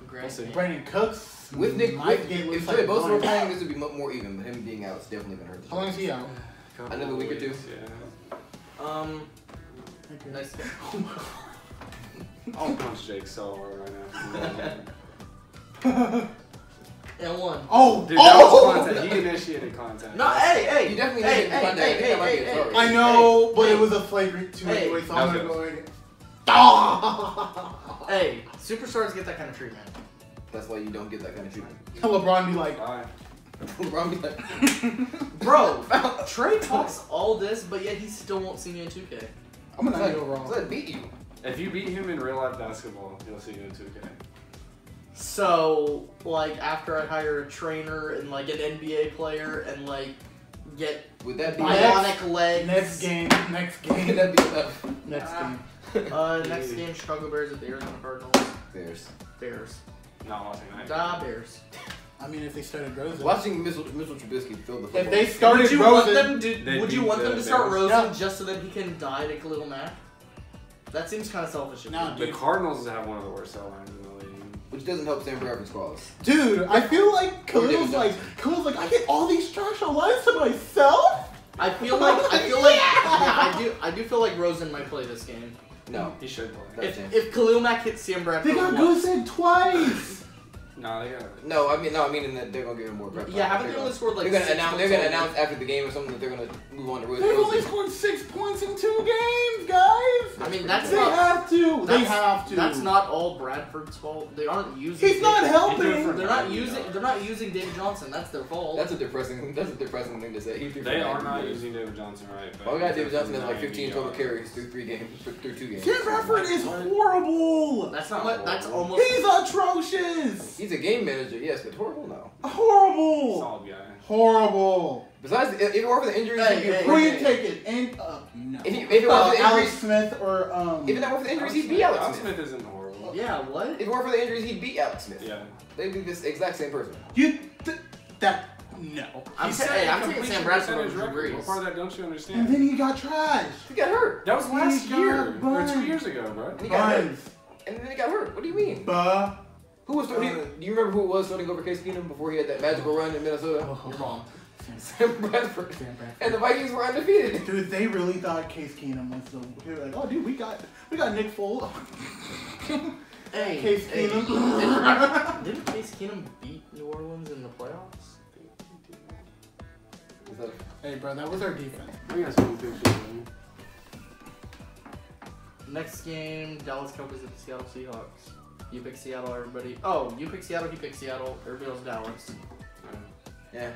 Great. see. Brandin Cooks. With Nick, might with, if looks like both were one. playing, this would be more even. But him being out is definitely gonna hurt. The How long is he out? Couple Another week or two. weeks, Yeah. Um, next game. I'll punch Jake so hard right now. And one. Oh, Dude, that oh! was content. He initiated content. No, hey, hey. You definitely hey, need to hey, hey, hey, I hey, hey. I know, hey, but hey. it was a flagrant two Hey. anyway, so I'm gonna go ahead. Ah! Hey, superstars get that kind of treatment. That's why you don't get that kind of treatment. LeBron be like, Bye. LeBron be like, Bro, Trey talks all this, but yet he still won't see me in 2K. I'm gonna "Son, go wrong. son, beat you. If you beat him in real life basketball, he'll see you in 2K. So, like, after I hire a trainer and like an NBA player and like get Would that be Next- legs. Next game. Next Would game. that be enough? Next Ah. game. Uh, next game, Chicago Bears at the Arizona Cardinals. Bears. Bears. Not watching that. Da Bears. I mean, if they started Rosen. Watching Mitchell, Mitchell Trubisky fill the football. If they started Would you want them to? Would you beat want them to start Bears. Rosen Yeah. just so that he can die to Khalil Mack? That seems kind of selfish. No, me. The. Cardinals have one of the worst cell lines in the league. Which doesn't help Sam Bradford's cause. Dude, I feel like Khalil's like Khalil's like I get all these trash lines to myself. I feel like I feel like yeah, I do I do feel like Rosen might play this game. No. He should play. If, chance. if Khalil Mack hits Sam Bradford They got once- Goosen twice. No, they got No, I mean no, I mean in that they're gonna give him more prep. Yeah, time. haven't They're they only scored like They're gonna six announce. They're gonna announce after the game or something that they're gonna move on to Rosen. They've only scored six points in two games, guys. I mean that's They not have to. They have to. That's not all Bradford's fault. They aren't using. He's not helping. They're not using. They're not using David Johnson. That's their fault. That's a depressing. That's a depressing thing to say. He They are not yards. using David Johnson right. but Oh, we got David Johnson has like 15 total carries through three games, through through two games. Sam Bradford is horrible. That's not what. That's almost. He's atrocious. He's a game manager, yes, but horrible no. Horrible. Solid guy. Horrible. Besides, if it weren't for the injuries, Hey, he'd be a hey, Who great- you take it? And uh, no. If, he, if it weren't uh, for the Alex injuries, Smith or um. if it weren't for the injuries, he'd be Alex Alex Smith. Smith. isn't horrible. Yeah. What? If it weren't for the injuries, he'd beat Alex Smith. Yeah. They'd be this exact same person. you th- that no. I'm saying, sa- set hey, a I'm taking Sam Bradford percentage over record. Brees. What part of that don't you understand? And understand? then he got trashed. He got hurt, That was last year or two years ago, bro. and he got hurt, and then he got hurt. What do you mean? Buh. Who was? Who, uh, do you remember who it was starting over Case Keenum before he had that magical run in Minnesota? Oh, You're wrong. Sam Bradford. Sam Bradford. And the Vikings were undefeated. Dude, they really thought Case Keenum was the. They were like, oh, dude, we got we got Nick Foles. Hey. Case hey, Keenum. Didn't Case Keenum beat New Orleans in the playoffs? Hey, bro, that was our defense. We got some good shit. Next game, Dallas Cowboys at the Seattle Seahawks. You pick Seattle, everybody. Oh, you pick Seattle, he pick Seattle, everybody else Dallas. Yeah,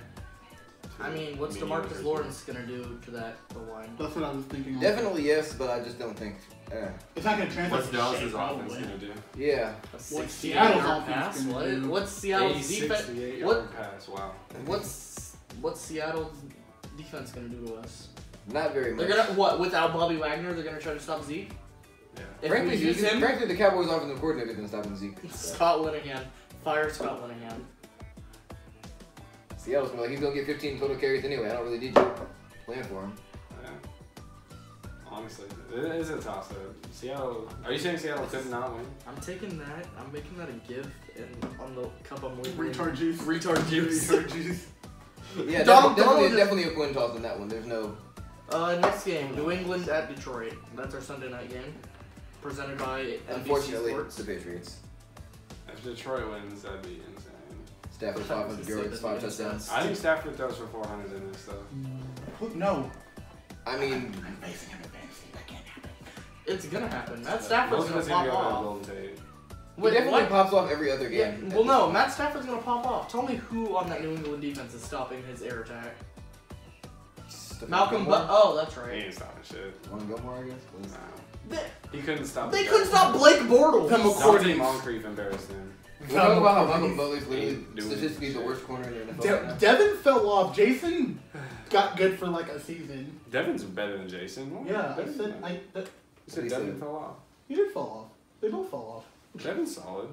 I mean, what's Medium Demarcus versus- Lawrence gonna do to that O line? That's what I was thinking. definitely yes, but I just don't think. Uh, It's not gonna translate. What's to Dallas' shit, offense probably. gonna do? yeah. A What's Seattle's offense pass? gonna What? do? What's Seattle's defense? what- pass. Wow. What's what's Seattle's defense gonna do to us? Not very much. They're gonna what? Without Bobby Wagner, they're gonna try to stop Zeke. Yeah. If frankly, we use Zeke- him, frankly, the Cowboys' offensive coordinator is going to stop him Zeke. So. Scott Linehan, fire Scott Linehan. Seattle's gonna be like he's gonna get 15 total carries anyway. I don't really need you Plan for him. Yeah. Honestly, it is a toss up. Seattle. Are you saying Seattle could not win? I'm taking that. I'm making that a gift, and on the cup I'm leaving. Retard juice. Retard juice. Retard juice. Yeah, Donald- definitely, Donald definitely, is- definitely a coin toss in that one. There's no. Uh, next game, New England at Detroit. That's our Sunday night game, presented by NBC Unfortunately, Sports. the Patriots. If Detroit wins, that'd be insane. Stafford I thought 500 yards, five touchdowns. I think Stafford throws for 400 in this though. No. I mean, I'm facing him in fantasy. That can't happen. It's gonna happen. Matt Stafford's gonna gonna pop off. Golden Tate. he definitely what? pops off every other Yeah, game. well, no, Matt Stafford's gonna pop off. Tell me who on that New England defense is stopping his air attack. Stephon Malcolm, but oh, that's right. He ain't stopping shit. Juan Gilmore, I guess. was- Nah. They, He couldn't stop. they couldn't stop Blake Bortles. Come Dante according. Moncrief embarrassed him. We're talking about how Malcolm Butler's literally statistically the worst corner in the NFL. De- right. Devin fell off. Jason got good for like a season. Devin's better than Jason. What? Yeah, I said. I. That, You said Devin said- fell off. he did fall off. They both fall off. Devin's solid.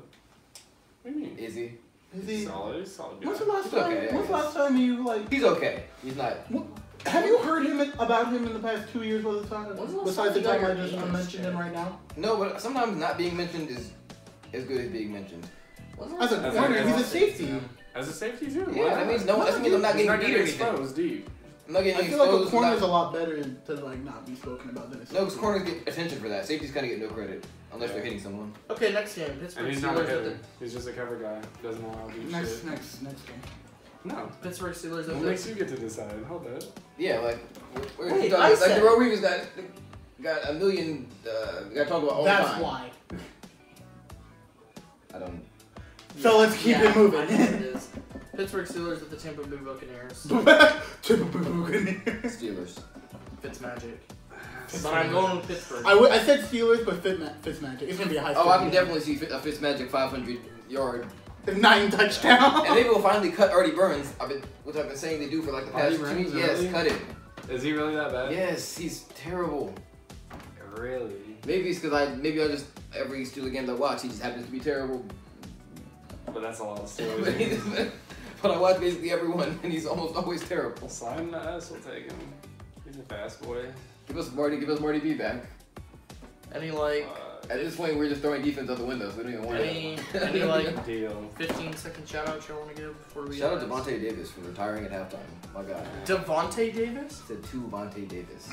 What do you mean? Is he? Is He's he? solid. He's solid. Guy. When's the last He's time? okay, I when's the last time you like? He's okay. He's not. What, have you heard him about him in the past two years? Was the time When's the besides the time I just mentioned him right now? No, but sometimes not being mentioned is as good as being mentioned. As a that- corner, he's a a safety. As a safety too. Yeah, why that means no. That means I'm not getting not beat or anything. deep. I'm not getting I getting feel like a exposed. corner is a lot better to like not be spoken about than a safety. No, because corners get attention for that. Safeties kind of get no credit unless they're hitting someone. Okay, next game, Pittsburgh And he's not a hitter. He's just a cover guy. Doesn't allow to do Next, shit. next, next game. No. Pittsburgh Steelers What at makes the. you get to decide? Hold up. Yeah, like we're, we're Wait, talking, I like said- the Roe Reeves got got a million. Uh, got talked about all the That's time. why. I don't. So let's keep Yeah, it moving. I know what it is. Pittsburgh Steelers at the Tampa Bay Buccaneers. Triple boo boo. Steelers. Fitzmagic. But I'm going with Pittsburgh. I, w- I said Steelers, but Fitz Fitzmagic. It's gonna be a high. Oh, I can scoring definitely see Fit- a Fitzmagic 500 yard. Game. nine touchdowns. And maybe we'll finally cut Artie Burns. I've been, which I've been saying they do for like the past two Burns, weeks. Yes, really? cut it. Is he really that bad? Yes, he's terrible. Really? Maybe it's because I maybe I just every Steeler game I watch he just happens to be terrible. But that's a lot of but. I watch basically everyone and he's almost always terrible. Slime to us, we'll take him. He's a fast boy. Give us Marty, give us Marty B back. Any like Uh, At this point, we're just throwing defense out the window. So we don't even want any it. any like deal. 15 second shout out y'all want to give before we Shout out end to this? Davis for retiring at halftime. My God. Devontae Davis? Said to Vontae Davis.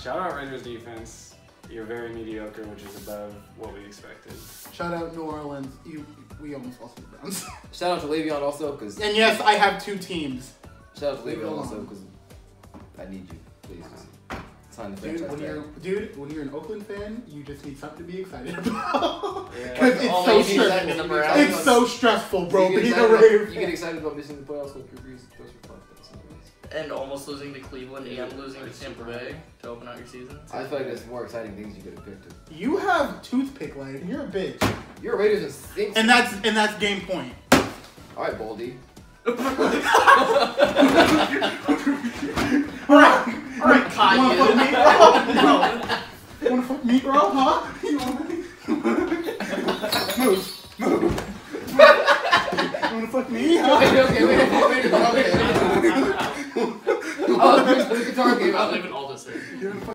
Shout out Raiders defense. You're very mediocre, which is above what we expected. Shout out New Orleans. You, we almost lost to the Browns. Shout out to Le'Veon also, because and yes, I have two teams. shout out to Leave Le'Veon also, because I need you, please. Uh-huh. Sign the Dude, when you're dude, when you're an Oakland fan, you just need something to be excited about. Yeah. Because it's so they need is that stressful. in the Browns. It's so stressful, bro. You get Being a excited about- You get excited about missing the playoffs with Drew Brees. Those are fun. That's nice. And almost losing to Cleveland and losing to Tampa Bay to open out your season. I feel like there's more exciting things you could have picked. You have toothpick leg. You're a bitch. You're a Raiders and stinks. And that's and that's game point. All right, Baldy. Alright. Alright, Wanna fuck me, Kanye. bro? Wanna fuck me, bro? Huh? You wanna move, move. You wanna fuck me? Huh? okay, okay, wait, wait, wait, wait, okay. Oh, there's the guitar came I'll out. leave it all this in. You wanna fuck